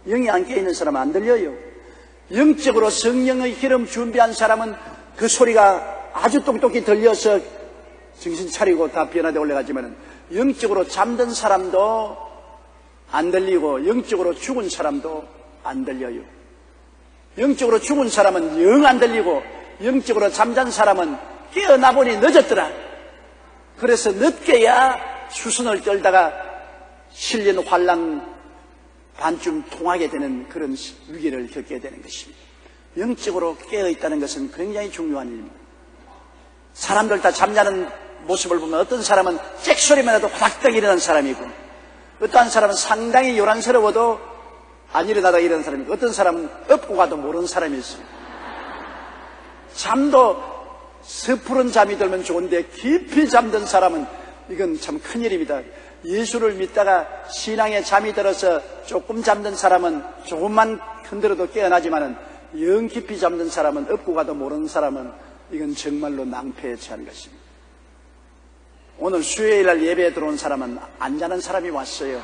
영이 안 깨어있는 사람은 안 들려요. 영적으로 성령의 기름 준비한 사람은 그 소리가 아주 똑똑히 들려서 정신 차리고 다 변화돼 올라가지만 영적으로 잠든 사람도 안 들리고 영적으로 죽은 사람도 안 들려요. 영적으로 죽은 사람은 영 안 들리고 영적으로 잠잔 사람은 깨어나 보니 늦었더라. 그래서 늦게야 수순을 떨다가 실린 환란 반쯤 통하게 되는 그런 위기를 겪게 되는 것입니다. 영적으로 깨어 있다는 것은 굉장히 중요한 일입니다. 사람들 다 잠자는 모습을 보면 어떤 사람은 잭소리만 해도 화닥닥 일어나는 사람이고 어떠한 사람은 상당히 요란스러워도 안 일어나다 일어나는 사람이고 어떤 사람은 엎고 가도 모르는 사람이 있어요. 잠도 서푸른 잠이 들면 좋은데 깊이 잠든 사람은 이건 참 큰일입니다. 예수를 믿다가 신앙에 잠이 들어서 조금 잠든 사람은 조금만 흔들어도 깨어나지만은 영 깊이 잠든 사람은 엎고 가도 모르는 사람은 이건 정말로 낭패에 처한 것입니다. 오늘 수요일 날 예배에 들어온 사람은 안 자는 사람이 왔어요.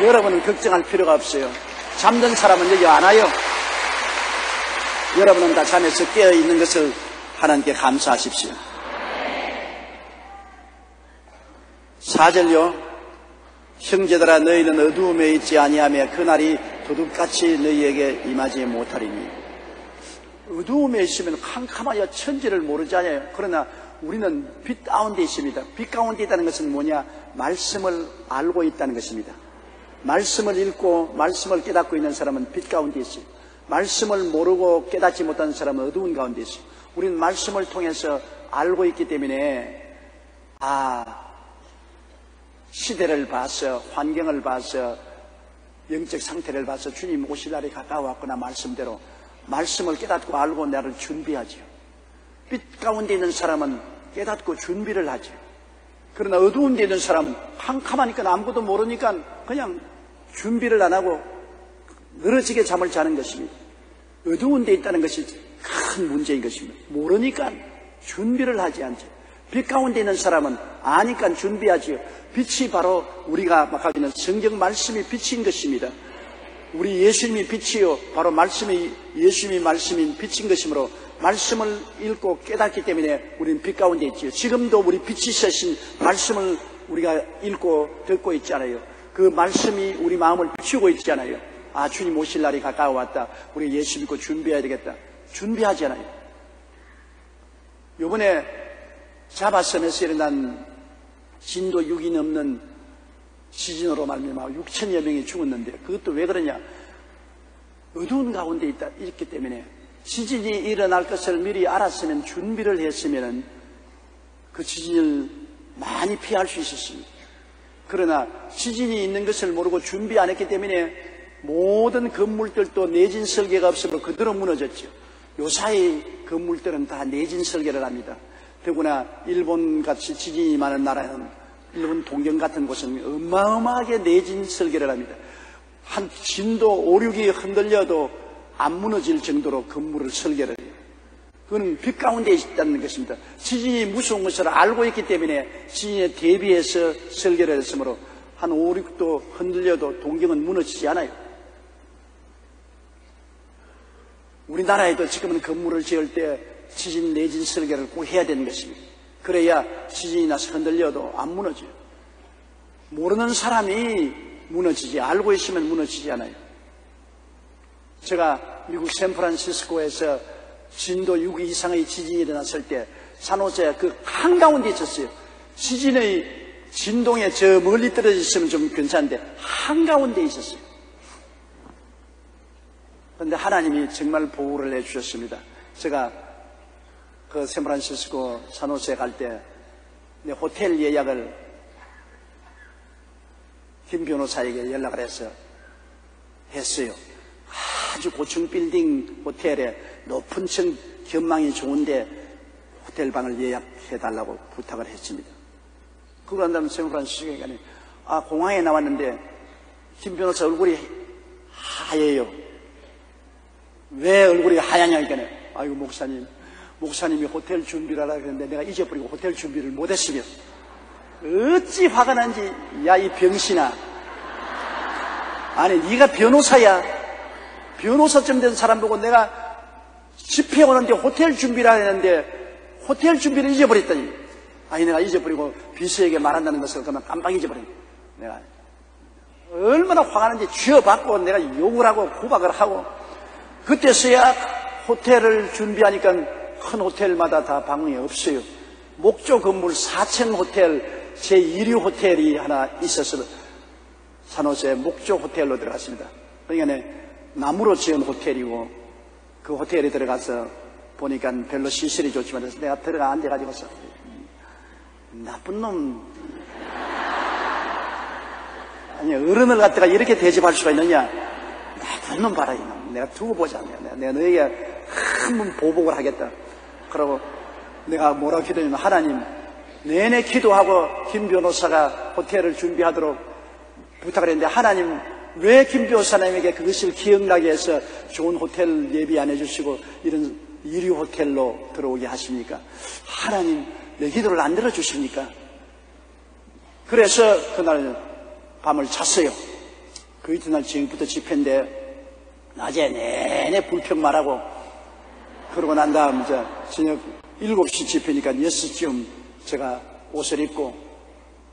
여러분은 걱정할 필요가 없어요. 잠든 사람은 여기 안 와요. 여러분은 다 잠에서 깨어 있는 것을 하나님께 감사하십시오. 사절요. 형제들아 너희는 어두움에 있지 아니하며 그날이 도둑같이 너희에게 임하지 못하리니 어두움에 있으면 캄캄하여 천지를 모르잖아요. 그러나 우리는 빛 가운데 있습니다. 빛 가운데 있다는 것은 뭐냐? 말씀을 알고 있다는 것입니다. 말씀을 읽고 말씀을 깨닫고 있는 사람은 빛 가운데 있어요. 말씀을 모르고 깨닫지 못하는 사람은 어두운 가운데 있어요. 우리는 말씀을 통해서 알고 있기 때문에 아 시대를 봐서 환경을 봐서 영적 상태를 봐서 주님 오실 날이 가까워왔구나 말씀대로 말씀을 깨닫고 알고 나를 준비하지요. 빛 가운데 있는 사람은 깨닫고 준비를 하죠. 그러나 어두운 데 있는 사람은 캄캄하니까 아무것도 모르니까 그냥 준비를 안 하고 늘어지게 잠을 자는 것입니다. 어두운 데 있다는 것이 큰 문제인 것입니다. 모르니까 준비를 하지 않죠. 빛 가운데 있는 사람은 아니까 준비하지요. 빛이 바로 우리가 가지고 있는 성경 말씀이 빛인 것입니다. 우리 예수님이 빛이요. 바로 말씀이, 예수님이 말씀인 빛인 것이므로 말씀을 읽고 깨닫기 때문에 우리는 빛 가운데 있지요. 지금도 우리 빛이 서신 말씀을 우리가 읽고 듣고 있잖아요. 그 말씀이 우리 마음을 비추고 있잖아요. 아, 주님 오실 날이 가까워 왔다. 우리 예수 믿고 준비해야 되겠다. 준비하잖아요. 요번에 자바섬에서 일어난 진도 6이 넘는 지진으로 말미암아 6천여 명이 죽었는데 그것도 왜 그러냐? 어두운 가운데 있다 있기 때문에 지진이 일어날 것을 미리 알았으면 준비를 했으면 그 지진을 많이 피할 수 있었습니다. 그러나 지진이 있는 것을 모르고 준비 안 했기 때문에 모든 건물들도 내진 설계가 없으므로 그대로 무너졌죠. 요사이 건물들은 다 내진 설계를 합니다. 더구나 일본 같이 지진이 많은 나라는 일본 동경 같은 곳은 어마어마하게 내진 설계를 합니다. 한 진도 5, 6이 흔들려도 안 무너질 정도로 건물을 설계를 해요. 그거는 빛 가운데 있다는 것입니다. 지진이 무서운 것을 알고 있기 때문에 지진에 대비해서 설계를 했으므로 한 5, 6도 흔들려도 동경은 무너지지 않아요. 우리나라에도 지금은 건물을 지을 때 지진 내진 설계를 꼭 해야 되는 것입니다. 그래야 지진이 나서 흔들려도 안 무너져요. 모르는 사람이 무너지지 알고 있으면 무너지지 않아요. 제가 미국 샌프란시스코에서 진도 6 이상의 지진이 일어났을 때 산호제 그 한가운데 있었어요. 지진의 진동에 저 멀리 떨어져 있으면 좀 괜찮은데 한가운데 있었어요. 그런데 하나님이 정말 보호를 해주셨습니다. 제가 그 샌프란시스코 산호세 갈때 호텔 예약을 김 변호사에게 연락을 해서 했어요. 아주 고층 빌딩 호텔에 높은 층 견망이 좋은데 호텔 방을 예약해 달라고 부탁을 했습니다. 그걸 한 다음에 샌프란시스코에 가니 아 공항에 나왔는데 김 변호사 얼굴이 하얘요. 왜 얼굴이 하얗냐 니까 아이고 목사님 목사님이 호텔 준비를 하라 그랬는데 내가 잊어버리고 호텔 준비를 못했으면 어찌 화가 난지 야 이 병신아. 아니 네가 변호사야. 변호사쯤 된 사람 보고 내가 집회 오는데 호텔 준비를 했는데 호텔 준비를 잊어버렸더니 아니 내가 잊어버리고 비서에게 말한다는 것을 그만 깜빡 잊어버린 내가 얼마나 화가 나는지 쥐어받고 내가 욕을 하고 구박을 하고 그때서야 호텔을 준비하니까 큰 호텔마다 다 방이 없어요. 목조 건물 4층 호텔 제1류 호텔이 하나 있어서 산호세 목조 호텔로 들어갔습니다. 그러니까 나무로 지은 호텔이고 그 호텔에 들어가서 보니까 별로 시설이 좋지만 내가 들어가 앉아가지고서 나쁜 놈. 아니 어른을 갖다가 이렇게 대접할 수가 있느냐? 나쁜 놈 봐라 이놈. 내가 두고 보자. 내가, 내가 너에게 한 번 보복을 하겠다 그러고 내가 뭐라고 기도했냐면 하나님 내내 기도하고 김 변호사가 호텔을 준비하도록 부탁을 했는데 하나님 왜 김 변호사님에게 그것을 기억나게 해서 좋은 호텔 예비 안 해주시고 이런 이류 호텔로 들어오게 하십니까? 하나님 내 기도를 안 들어주십니까? 그래서 그날 밤을 잤어요. 그 이튿날 지금부터 집회인데 낮에 내내 불평 말하고 그러고 난 다음 이제 저녁 7시 집회니까 6시쯤 제가 옷을 입고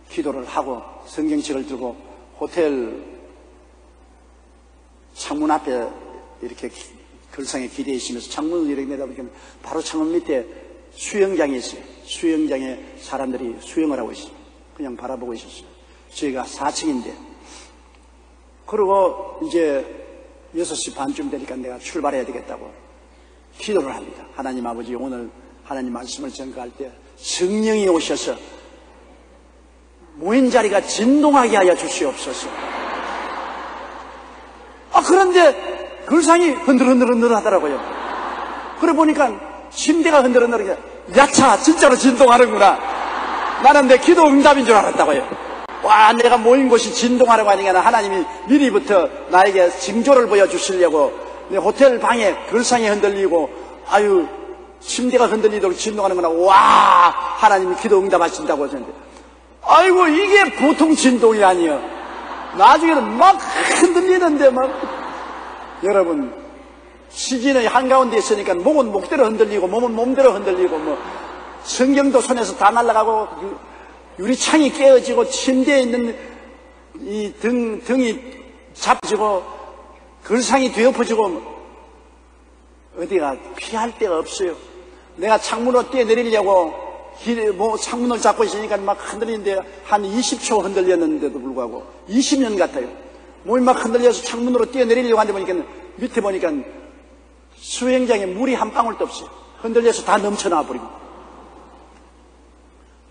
기도를 하고 성경책을 들고 호텔 창문 앞에 이렇게 글상에 기대해 있으면서 창문을 이렇게 내다보니까 바로 창문 밑에 수영장이 있어요. 수영장에 사람들이 수영을 하고 있어요. 그냥 바라보고 있었어요. 저희가 4층인데. 그리고 이제 6시 반쯤 되니까 내가 출발해야 되겠다고 기도를 합니다. 하나님 아버지 오늘 하나님 말씀을 전가할 때 성령이 오셔서 모인 자리가 진동하게 하여 주시옵소서. 아, 그런데 글상이 흔들흔들흔들 하더라고요. 그래 보니까 침대가 흔들흔들 야차, 진짜로 진동하는구나. 나는 내 기도 응답인 줄 알았다고요. 와, 내가 모인 곳이 진동하라고 하니까 하나님이 미리부터 나에게 징조를 보여주시려고 내 호텔 방에 글상이 흔들리고, 아유, 침대가 흔들리도록 진동하는구나. 와, 하나님이 기도 응답하신다고 하셨는데. 아이고, 이게 보통 진동이 아니에요. 나중에는 막 흔들리는데 막. 여러분, 시진의 한가운데 있으니까 목은 목대로 흔들리고 몸은 몸대로 흔들리고 뭐 성경도 손에서 다 날아가고 유리창이 깨어지고 침대에 있는 이 등, 등이 잡히고 글상이 뒤엎어지고 어디가 피할 데가 없어요. 내가 창문으로 뛰어내리려고 길, 뭐 창문을 잡고 있으니까 막 흔들리는데 한 20초 흔들렸는데도 불구하고 20년 같아요. 몸이 막 흔들려서 창문으로 뛰어내리려고 하는데 보니까 밑에 보니까 수영장에 물이 한 방울도 없어요. 흔들려서 다 넘쳐나와 버리고.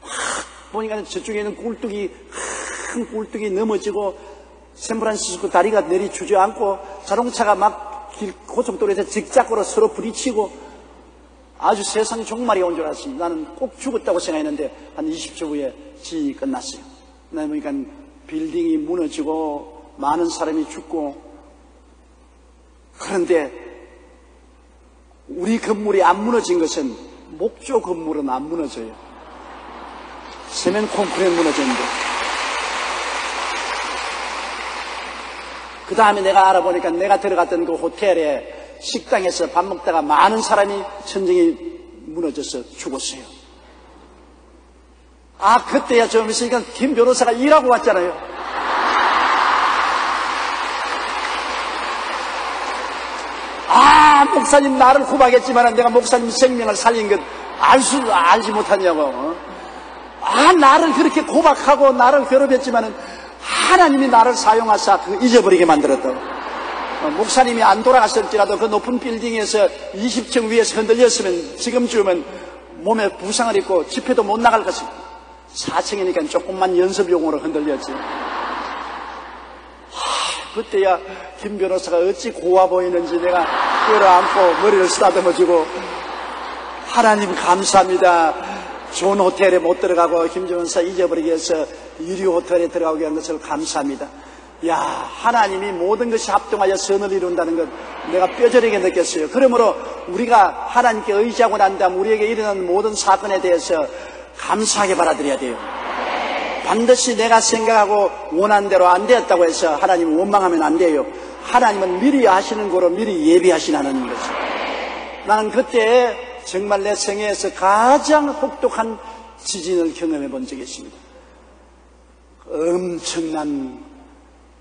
확 보니까 저쪽에 있는 꿀뚝이 큰 꿀뚝이 넘어지고 샌프란시스코 다리가 내리 주저앉고 자동차가 막 길 고속도로에서 직작으로 서로 부딪히고 아주 세상이 종말이 온 줄 알았습니다. 나는 꼭 죽었다고 생각했는데 한 20초 후에 지진이 끝났어요. 나 보니까 빌딩이 무너지고 많은 사람이 죽고 그런데 우리 건물이 안 무너진 것은 목조 건물은 안 무너져요. 세면 콘크리트 무너졌는데. 그 다음에 내가 알아보니까 내가 들어갔던 그 호텔에 식당에서 밥 먹다가 많은 사람이 천정이 무너져서 죽었어요. 아, 그때야 좀 있으니까 김 변호사가 일하고 왔잖아요. 아, 목사님 나를 구박했지만 내가 목사님 생명을 살린 것 알 수, 알지 못하냐고. 어? 아, 나를 그렇게 고박하고 나를 괴롭혔지만은 하나님이 나를 사용하사 그 잊어버리게 만들었다고. 어, 목사님이 안 돌아갔을지라도 그 높은 빌딩에서 20층 위에서 흔들렸으면 지금쯤은 몸에 부상을 입고 집회도 못 나갈 것입니다. 4층이니까 조금만 연습용으로 흔들렸지. 하, 그때야 김 변호사가 어찌 고와 보이는지 내가 끌어안고 머리를 쓰다듬어주고 하나님 감사합니다. 좋은 호텔에 못 들어가고 김정은사 잊어버리게 해서 유료 호텔에 들어가게 한 것을 감사합니다. 야, 하나님이 모든 것이 합동하여 선을 이룬다는 것 내가 뼈저리게 느꼈어요. 그러므로 우리가 하나님께 의지하고 난 다음 우리에게 일어난 모든 사건에 대해서 감사하게 받아들여야 돼요. 반드시 내가 생각하고 원한 대로 안 되었다고 해서 하나님 원망하면 안 돼요. 하나님은 미리 하시는 거로 미리 예비하시는 것이. 나는 그때 정말 내 생애에서 가장 혹독한 지진을 경험해 본 적이 있습니다. 엄청난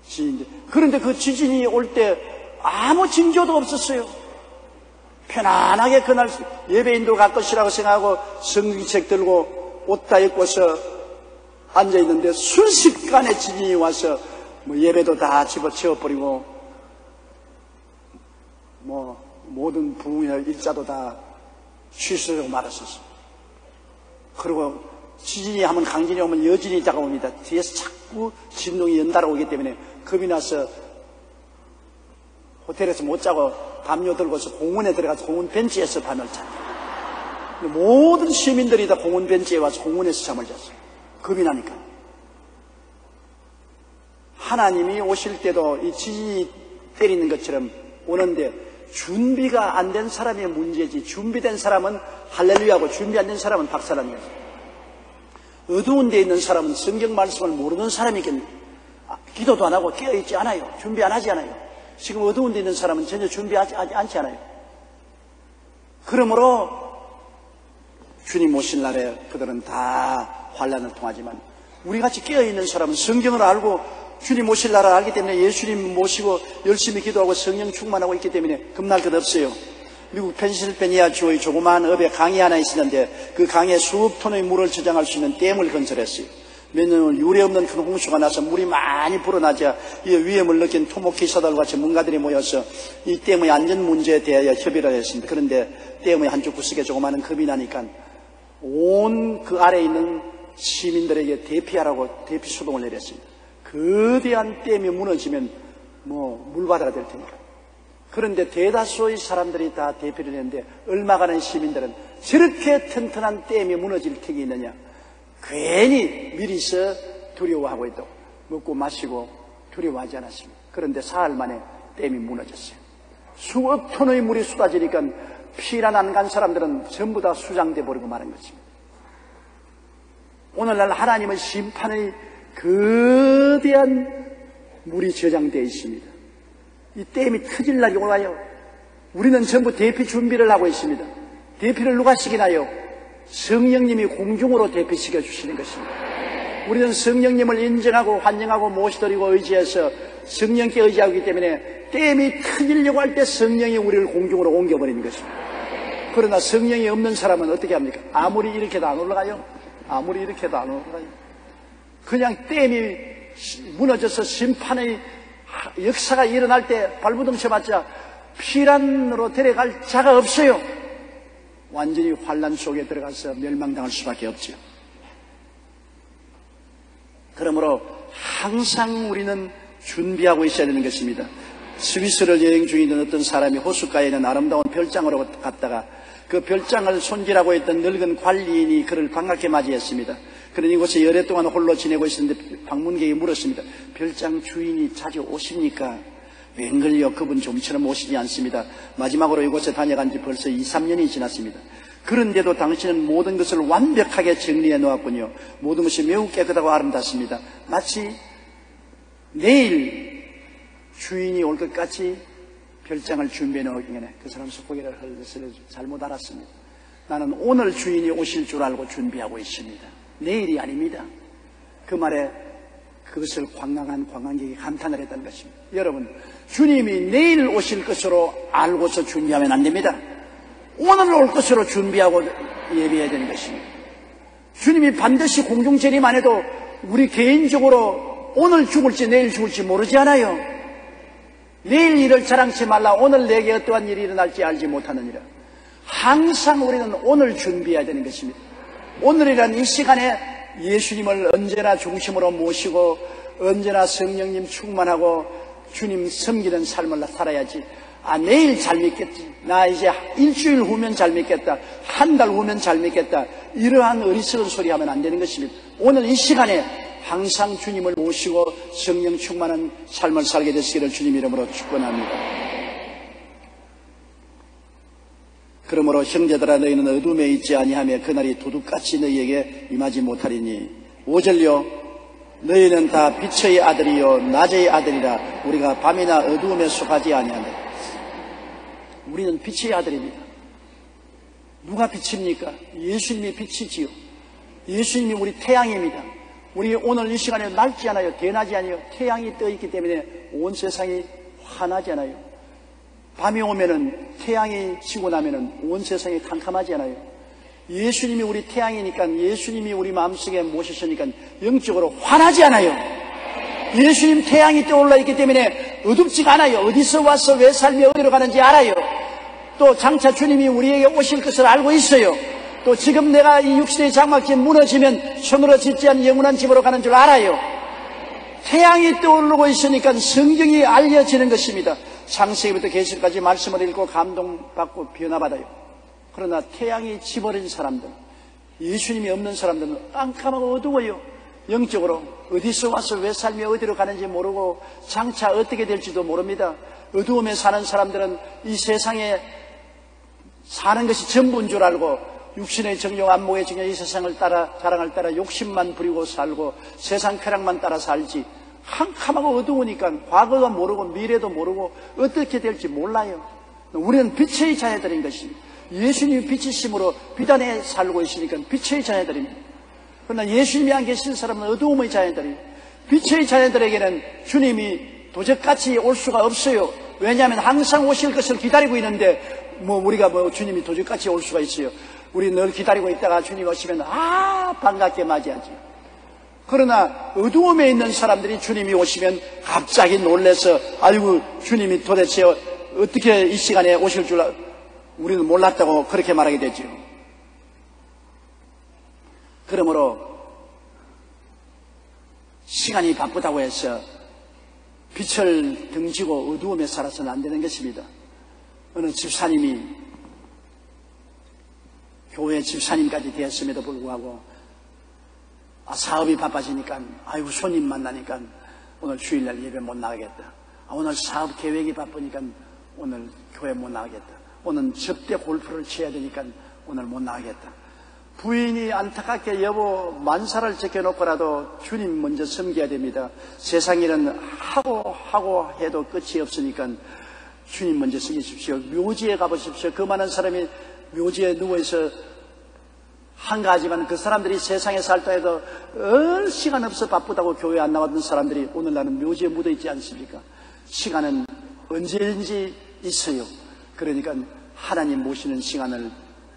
지진인데. 그런데 그 지진이 올 때 아무 징조도 없었어요. 편안하게 그날 예배인도 갈 것이라고 생각하고 성경책 들고 옷 다 입고서 앉아 있는데 순식간에 지진이 와서 뭐 예배도 다 집어치워버리고 뭐 모든 부흥이나 일자도 다 취소하고 말았었어. 그리고 지진이 하면 강진이 오면 여진이 다가옵니다. 뒤에서 자꾸 진동이 연달아 오기 때문에 겁이 나서 호텔에서 못 자고 담요 들고서 공원에 들어가서 공원 벤치에서 밤을 자. 모든 시민들이 다 공원 벤치에 와서 공원에서 잠을 잤어요. 겁이 나니까. 하나님이 오실 때도 이 지진이 때리는 것처럼 오는데 준비가 안 된 사람의 문제지 준비된 사람은 할렐루야고 준비 안 된 사람은 박살나는 거죠. 어두운 데 있는 사람은 성경 말씀을 모르는 사람이겠네. 아, 기도도 안 하고 깨어있지 않아요. 준비 안 하지 않아요. 지금 어두운 데 있는 사람은 전혀 준비하지 않지 않아요. 그러므로 주님 오실 날에 그들은 다 환란을 통하지만 우리 같이 깨어있는 사람은 성경을 알고 주님 오실 날을 알기 때문에 예수님 모시고 열심히 기도하고 성령 충만하고 있기 때문에 겁날 것 없어요. 미국 펜실베니아 주의 조그마한 읍에 강이 하나 있었는데 그 강에 수억 톤의 물을 저장할 수 있는 댐을 건설했어요. 몇 년을 유례 없는 큰 홍수가 나서 물이 많이 불어나자 이 위험을 느낀 토목기사들 같이 문가들이 모여서 이 댐의 안전 문제에 대하여 협의를 했습니다. 그런데 댐의 한쪽 구석에 조그마한 금이 나니까 온 그 아래에 있는 시민들에게 대피하라고 대피 수동을 내렸습니다. 거대한 댐이 무너지면 뭐 물바다가 될 테니까. 그런데 대다수의 사람들이 다 대피를 했는데 얼마 가는 시민들은 저렇게 튼튼한 댐이 무너질 턱이 있느냐. 괜히 미리서 두려워하고 있다고. 먹고 마시고 두려워하지 않았습니다. 그런데 사흘 만에 댐이 무너졌어요. 수억 톤의 물이 쏟아지니까 피난 안 간 사람들은 전부 다 수장돼 버리고 마는 것입니다. 오늘날 하나님의 심판의 거대한 물이 저장되어 있습니다. 이 댐이 터질 날이 오나요? 우리는 전부 대피 준비를 하고 있습니다. 대피를 누가 시키나요? 성령님이 공중으로 대피시켜 주시는 것입니다. 우리는 성령님을 인정하고 환영하고 모시드리고 의지해서 성령께 의지하기 때문에 댐이 터지려고 할 때 성령이 우리를 공중으로 옮겨버리는 것입니다. 그러나 성령이 없는 사람은 어떻게 합니까? 아무리 이렇게도 안 올라가요? 아무리 이렇게도 안 올라가요? 그냥 댐이 무너져서 심판의 역사가 일어날 때 발부둥 쳐봤자 피란으로 데려갈 자가 없어요. 완전히 환란 속에 들어가서 멸망당할 수밖에 없죠. 그러므로 항상 우리는 준비하고 있어야 되는 것입니다. 스위스를 여행 중이던 어떤 사람이 호숫가에 있는 아름다운 별장으로 갔다가 그 별장을 손질하고 있던 늙은 관리인이 그를 반갑게 맞이했습니다. 그러니 이곳에 열애 동안 홀로 지내고 있었는데 방문객이 물었습니다. 별장 주인이 자주 오십니까? 웬걸요? 그분 좀처럼 오시지 않습니다. 마지막으로 이곳에 다녀간 지 벌써 2, 3년이 지났습니다. 그런데도 당신은 모든 것을 완벽하게 정리해 놓았군요. 모든 것이 매우 깨끗하고 아름답습니다. 마치 내일 주인이 올 것 같이 별장을 준비해 놓기 전에 그 사람 속고기를 흘렸을 잘못 알았습니다. 나는 오늘 주인이 오실 줄 알고 준비하고 있습니다. 내일이 아닙니다. 그 말에 그것을 관광한 관광객이 감탄을 했다는 것입니다. 여러분, 주님이 내일 오실 것으로 알고서 준비하면 안 됩니다. 오늘 올 것으로 준비하고 예비해야 되는 것입니다. 주님이 반드시 공중재림안 해도 우리 개인적으로 오늘 죽을지 내일 죽을지 모르지 않아요. 내일 일을 자랑치 말라 오늘 내게 어떠한 일이 일어날지 알지 못하느니라. 항상 우리는 오늘 준비해야 되는 것입니다. 오늘이란 이 시간에 예수님을 언제나 중심으로 모시고 언제나 성령님 충만하고 주님 섬기는 삶을 살아야지. 아, 내일 잘 믿겠지. 나 이제 일주일 후면 잘 믿겠다. 한 달 후면 잘 믿겠다. 이러한 어리석은 소리 하면 안 되는 것입니다. 오늘 이 시간에 항상 주님을 모시고 성령 충만한 삶을 살게 되시기를 주님 이름으로 축원합니다. 그러므로 형제들아 너희는 어둠에 있지 아니하며 그날이 도둑같이 너희에게 임하지 못하리니 오절요 너희는 다 빛의 아들이요 낮의 아들이라 우리가 밤이나 어두움에 속하지 아니하네. 우리는 빛의 아들입니다. 누가 빛입니까? 예수님이 빛이지요. 예수님이 우리 태양입니다. 우리 오늘 이 시간에 낡지 않아요. 대낮이 아니요. 태양이 떠 있기 때문에 온 세상이 환하지 않아요. 밤이 오면은 태양이 지고 나면은 온 세상이 캄캄하지 않아요. 예수님이 우리 태양이니까 예수님이 우리 마음속에 모셨으니까 영적으로 환하지 않아요. 예수님 태양이 떠올라 있기 때문에 어둡지가 않아요. 어디서 와서 왜 삶이 어디로 가는지 알아요. 또 장차 주님이 우리에게 오실 것을 알고 있어요. 또 지금 내가 이 육신의 장막집 무너지면 손으로 짓지 않은 영원한 집으로 가는 줄 알아요. 태양이 떠오르고 있으니까 성경이 알려지는 것입니다. 창세기부터 계시까지 말씀을 읽고 감동받고 변화받아요. 그러나 태양이 지버린 사람들, 예수님이 없는 사람들은 깜깜하고 어두워요. 영적으로 어디서 와서 왜 삶이 어디로 가는지 모르고 장차 어떻게 될지도 모릅니다. 어두움에 사는 사람들은 이 세상에 사는 것이 전부인 줄 알고 육신의 정욕, 안목의 정욕, 이 세상을 따라, 자랑을 따라 욕심만 부리고 살고 세상 쾌락만 따라 살지. 캄캄하고 어두우니까 과거도 모르고 미래도 모르고 어떻게 될지 몰라요. 우리는 빛의 자녀들인 것입니다. 예수님이 빛이심으로 비단에 살고 있으니까 빛의 자녀들입니다. 그러나 예수님이 안 계신 사람은 어두움의 자녀들이에요. 빛의 자녀들에게는 주님이 도적같이 올 수가 없어요. 왜냐하면 항상 오실 것을 기다리고 있는데 뭐 우리가 뭐 주님이 도적같이 올 수가 있어요. 우리 늘 기다리고 있다가 주님 오시면 아 반갑게 맞이하지. 그러나 어두움에 있는 사람들이 주님이 오시면 갑자기 놀래서 아이고 주님이 도대체 어떻게 이 시간에 오실 줄 우리는 몰랐다고 그렇게 말하게 되죠. 그러므로 시간이 바쁘다고 해서 빛을 등지고 어두움에 살아서는 안 되는 것입니다. 어느 집사님이 교회 집사님까지 되었음에도 불구하고 아, 사업이 바빠지니까 아이고 손님 만나니까 오늘 주일날 예배 못 나가겠다. 아, 오늘 사업 계획이 바쁘니까 오늘 교회 못 나가겠다. 오늘 접대 골프를 쳐야 되니까 오늘 못 나가겠다. 부인이 안타깝게 여보 만사를 제껴놓고라도 주님 먼저 섬겨야 됩니다. 세상 일은 하고 하고 해도 끝이 없으니까 주님 먼저 섬기십시오. 묘지에 가보십시오. 그 많은 사람이 묘지에 누워있어 한 가지만 그 사람들이 세상에 살다 해도 얼 시간 없어 바쁘다고 교회 안 나왔던 사람들이 오늘날은 묘지에 묻어 있지 않습니까? 시간은 언제든지 있어요. 그러니까 하나님 모시는 시간을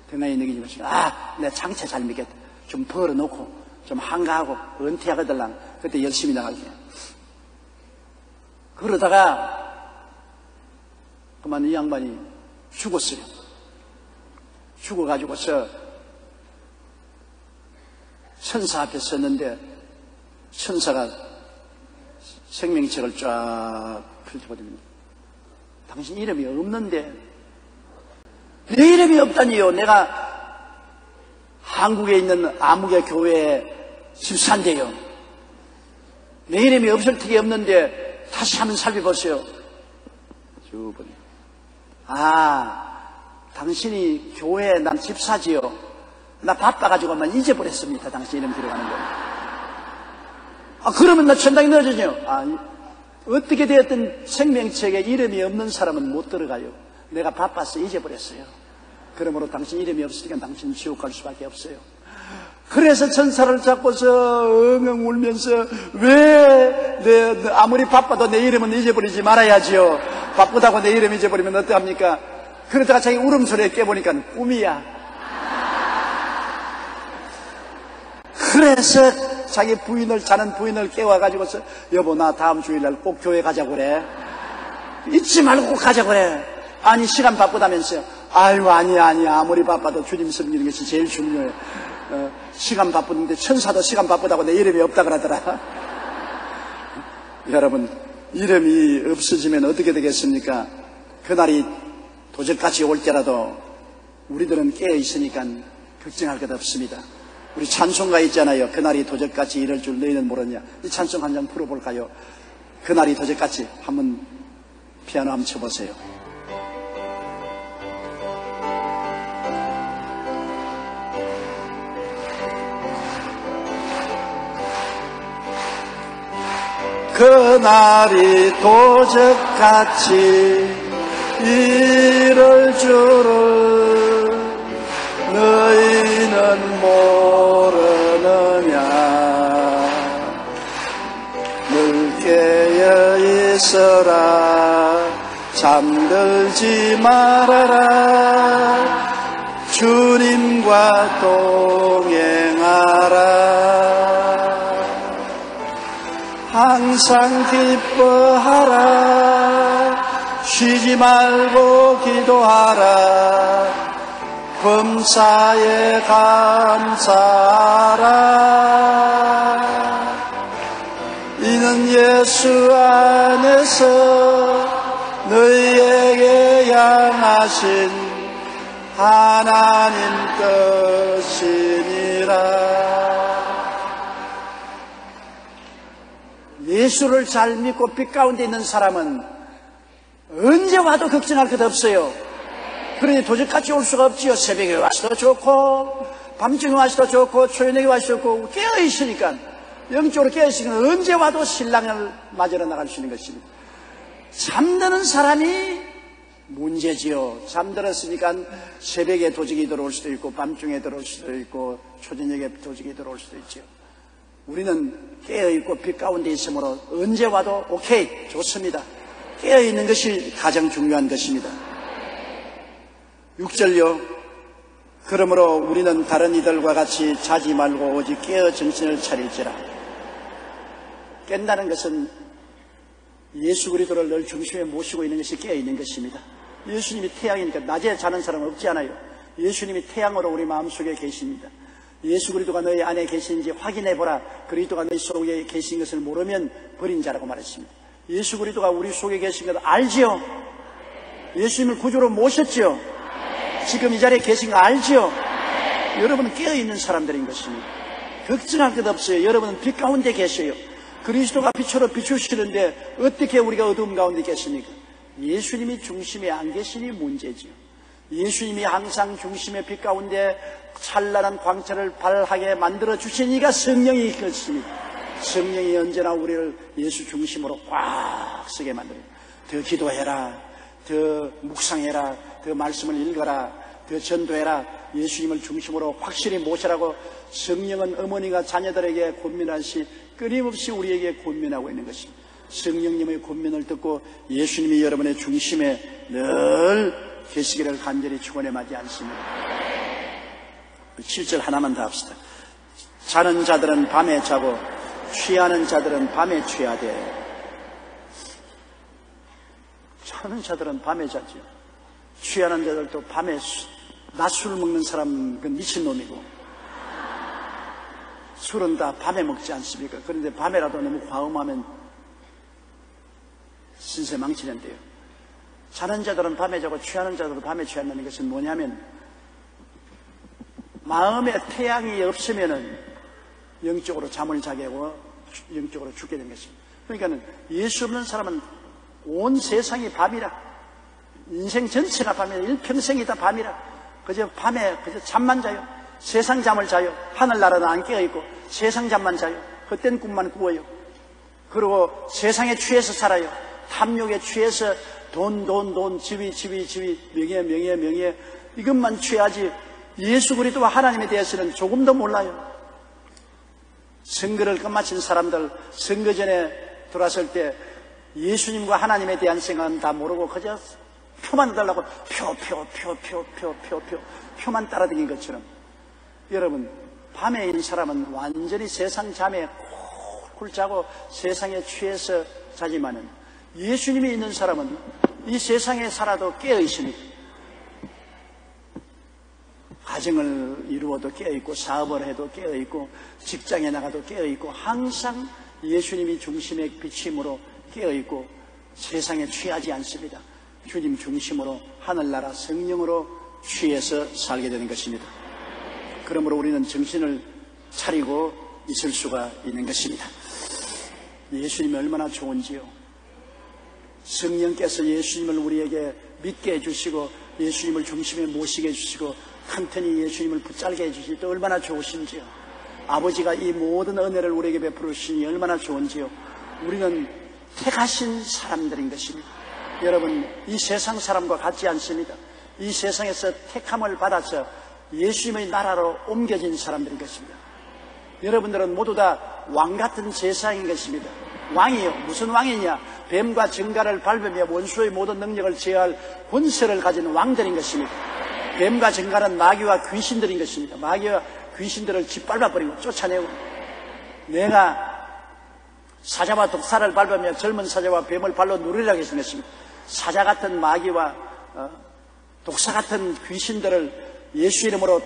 등하에 느끼지 마시고 아, 내가 장차 잘 믿겠다. 좀 벌어놓고 좀 한가하고 은퇴하거들랑 그때 열심히 나가게. 그러다가 그만 이 양반이 죽었어요. 죽어가지고서 천사 앞에 섰는데 천사가 생명책을 쫙 펼쳐버립니다. 당신 이름이 없는데 내 이름이 없다니요. 내가 한국에 있는 아무개 교회 집사인데요. 내 이름이 없을 턱이 없는데 다시 한번 살펴보세요. 쭉 보니 아, 당신이 교회에 난 집사지요. 나 바빠가지고만 잊어버렸습니다. 당신 이름 들어가는 거. 아, 그러면 나 천당에 넣어주죠. 아, 어떻게 되었든 생명책에 이름이 없는 사람은 못 들어가요. 내가 바빠서 잊어버렸어요. 그러므로 당신 이름이 없으니까 당신 지옥 갈 수밖에 없어요. 그래서 천사를 잡고서 엉엉 울면서 왜 내, 아무리 바빠도 내 이름은 잊어버리지 말아야지요. 바쁘다고 내 이름 잊어버리면 어떡합니까? 그러다가 자기 울음소리에 깨보니까 꿈이야. 그래서 자기 부인을 자는 부인을 깨워가지고서 여보 나 다음 주일날 꼭 교회 가자고 그래. 잊지 말고 꼭 가자고 그래. 아니 시간 바쁘다면서요. 아유 아니야 아니야 아무리 바빠도 주님 섬기는 것이 제일 중요해. 어, 시간 바쁘는데 천사도 시간 바쁘다고 내 이름이 없다 그러더라. (laughs) 여러분 이름이 없어지면 어떻게 되겠습니까? 그날이 도적같이 올 때라도 우리들은 깨어 있으니까 걱정할 것 없습니다. 우리 찬송가 있잖아요. 그날이 도적같이 이럴 줄 너희는 모르냐. 이 찬송 한 장 풀어볼까요? 그날이 도적같이 한번 피아노 한번 쳐보세요. 그날이 도적같이 이럴 줄을 모르느냐? 늘 깨어 있어라. 잠들지 말아라. 주님과 동행하라. 항상 기뻐하라. 쉬지 말고 기도하라 범사에 감사하라 이는 예수 안에서 너희에게 향하신 하나님 뜻이니라 예수를 잘 믿고 빛 가운데 있는 사람은 언제 와도 걱정할 것 없어요. 그러니 도적같이 올 수가 없지요. 새벽에 와서도 좋고, 밤중에 와서도 좋고, 초저녁에 와서도 좋고, 깨어있으니까, 영적으로 깨어있으니까 언제 와도 신랑을 맞으러 나갈 수 있는 것입니다. 잠드는 사람이 문제지요. 잠들었으니까 새벽에 도적이 들어올 수도 있고, 밤중에 들어올 수도 있고, 초저녁에 도적이 들어올 수도 있죠. 우리는 깨어있고 빛 가운데 있으므로 언제 와도 오케이, 좋습니다. 깨어있는 것이 가장 중요한 것입니다. 6절요. 그러므로 우리는 다른 이들과 같이 자지 말고 오직 깨어 정신을 차릴지라. 깬다는 것은 예수 그리스도를 늘 중심에 모시고 있는 것이 깨어 있는 것입니다. 예수님이 태양이니까 낮에 자는 사람은 없지 않아요. 예수님이 태양으로 우리 마음속에 계십니다. 예수 그리스도가 너희 안에 계신지 확인해 보라. 그리스도가 너희 속에 계신 것을 모르면 버린 자라고 말했습니다. 예수 그리스도가 우리 속에 계신 걸 알지요? 예수님을 구주로 모셨지요? 지금 이 자리에 계신 거 알지요? 여러분은 깨어있는 사람들인 것입니다. 걱정할 것 없어요. 여러분은 빛 가운데 계셔요. 그리스도가 빛으로 비추시는데 어떻게 우리가 어두움 가운데 계십니까? 예수님이 중심에 안 계시니 문제지요. 예수님이 항상 중심의 빛 가운데 찬란한 광채를 발하게 만들어 주시니까 성령이 것입니다. 성령이 언제나 우리를 예수 중심으로 꽉 쓰게 만듭니다. 더 기도해라. 더 묵상해라. 더 말씀을 읽어라. 더 전도해라. 예수님을 중심으로 확실히 모시라고 성령은 어머니가 자녀들에게 권면하시 끊임없이 우리에게 권면하고 있는 것입니다. 성령님의 권면을 듣고 예수님이 여러분의 중심에 늘 계시기를 간절히 축원해 마지 않습니다. 7절 하나만 더 합시다. 자는 자들은 밤에 자고 취하는 자들은 밤에 취하되 자는 자들은 밤에 자죠. 취하는 자들도 밤에 낮술 먹는 사람 그 미친놈이고 술은 다 밤에 먹지 않습니까? 그런데 밤에라도 너무 과음하면 신세 망치는데요. 자는 자들은 밤에 자고 취하는 자들은 밤에 취한다는 것은 뭐냐면 마음에 태양이 없으면은 영적으로 잠을 자게 하고 영적으로 죽게 된 것입니다. 그러니까 예수 없는 사람은 온 세상이 밤이라 인생 전체가 밤이라 일평생이 다 밤이라 그저 밤에 그저 잠만 자요. 세상 잠을 자요. 하늘나라는 안 깨어있고 세상 잠만 자요. 헛된 꿈만 꾸어요. 그리고 세상에 취해서 살아요. 탐욕에 취해서 돈, 돈, 돈, 지위, 지위, 지위, 명예, 명예, 명예 이것만 취하지 예수 그리스도와 하나님에 대해서는 조금도 몰라요. 선거를 끝마친 사람들 선거 전에 돌아설 때 예수님과 하나님에 대한 생각은 다 모르고 그저 표만 달라고 표, 표, 표, 표, 표, 표, 표, 표만 따라다닌 것처럼 여러분 밤에 있는 사람은 완전히 세상 잠에 쿨쿨 자고 세상에 취해서 자지만은 예수님이 있는 사람은 이 세상에 살아도 깨어 있으니까 가정을 이루어도 깨어있고 사업을 해도 깨어있고 직장에 나가도 깨어있고 항상 예수님이 중심의 비침으로 깨어있고 세상에 취하지 않습니다. 주님 중심으로 하늘나라 성령으로 취해서 살게 되는 것입니다. 그러므로 우리는 정신을 차리고 있을 수가 있는 것입니다. 예수님이 얼마나 좋은지요. 성령께서 예수님을 우리에게 믿게 해주시고 예수님을 중심에 모시게 해주시고 한편이 예수님을 붙잡게 해주시니 또 얼마나 좋으신지요. 아버지가 이 모든 은혜를 우리에게 베풀으시니 얼마나 좋은지요. 우리는 택하신 사람들인 것입니다. 여러분, 이 세상 사람과 같지 않습니다. 이 세상에서 택함을 받아서 예수님의 나라로 옮겨진 사람들인 것입니다. 여러분들은 모두 다 왕 같은 세상인 것입니다. 왕이요. 무슨 왕이냐? 뱀과 증가를 밟으며 원수의 모든 능력을 제어할 권세를 가진 왕들인 것입니다. 뱀과 증가는 마귀와 귀신들인 것입니다. 마귀와 귀신들을 짓밟아버리고 쫓아내고 내가 사자와 독사를 밟으며 젊은 사자와 뱀을 발로 누리라고 했는 것입니다. 사자 같은 마귀와 어, 독사 같은 귀신들을 예수 이름으로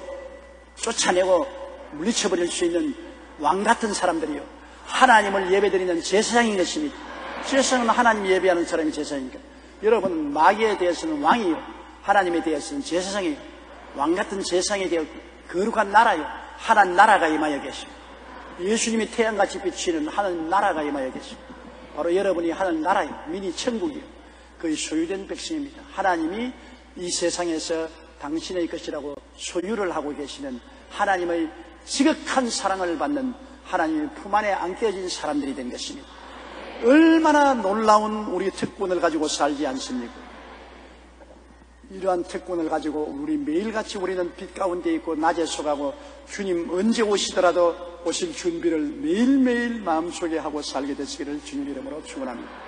쫓아내고 물리쳐버릴 수 있는 왕 같은 사람들이요. 하나님을 예배드리는 제사장인 것입니다. 제사장은 하나님 예배하는 사람이 제사장이니까. 여러분, 마귀에 대해서는 왕이요. 하나님에 대해서는 제사장이요. 왕 같은 세상에 대해 거룩한 나라요. 하나님 나라가 임하여 계십니다. 예수님이 태양같이 비치는 하나님 나라가 임하여 계십니다. 바로 여러분이 하나님 나라요. 미니 천국이요. 그의 소유된 백성입니다. 하나님이 이 세상에서 당신의 것이라고 소유를 하고 계시는 하나님의 지극한 사랑을 받는 하나님의 품 안에 안겨진 사람들이 된 것입니다. 얼마나 놀라운 우리 특권을 가지고 살지 않습니까? 이러한 특권을 가지고 우리 매일같이 우리는 빛 가운데 있고 낮에 속하고 주님 언제 오시더라도 오실 준비를 매일매일 마음속에 하고 살게 되시기를 주님 이름으로 축원합니다.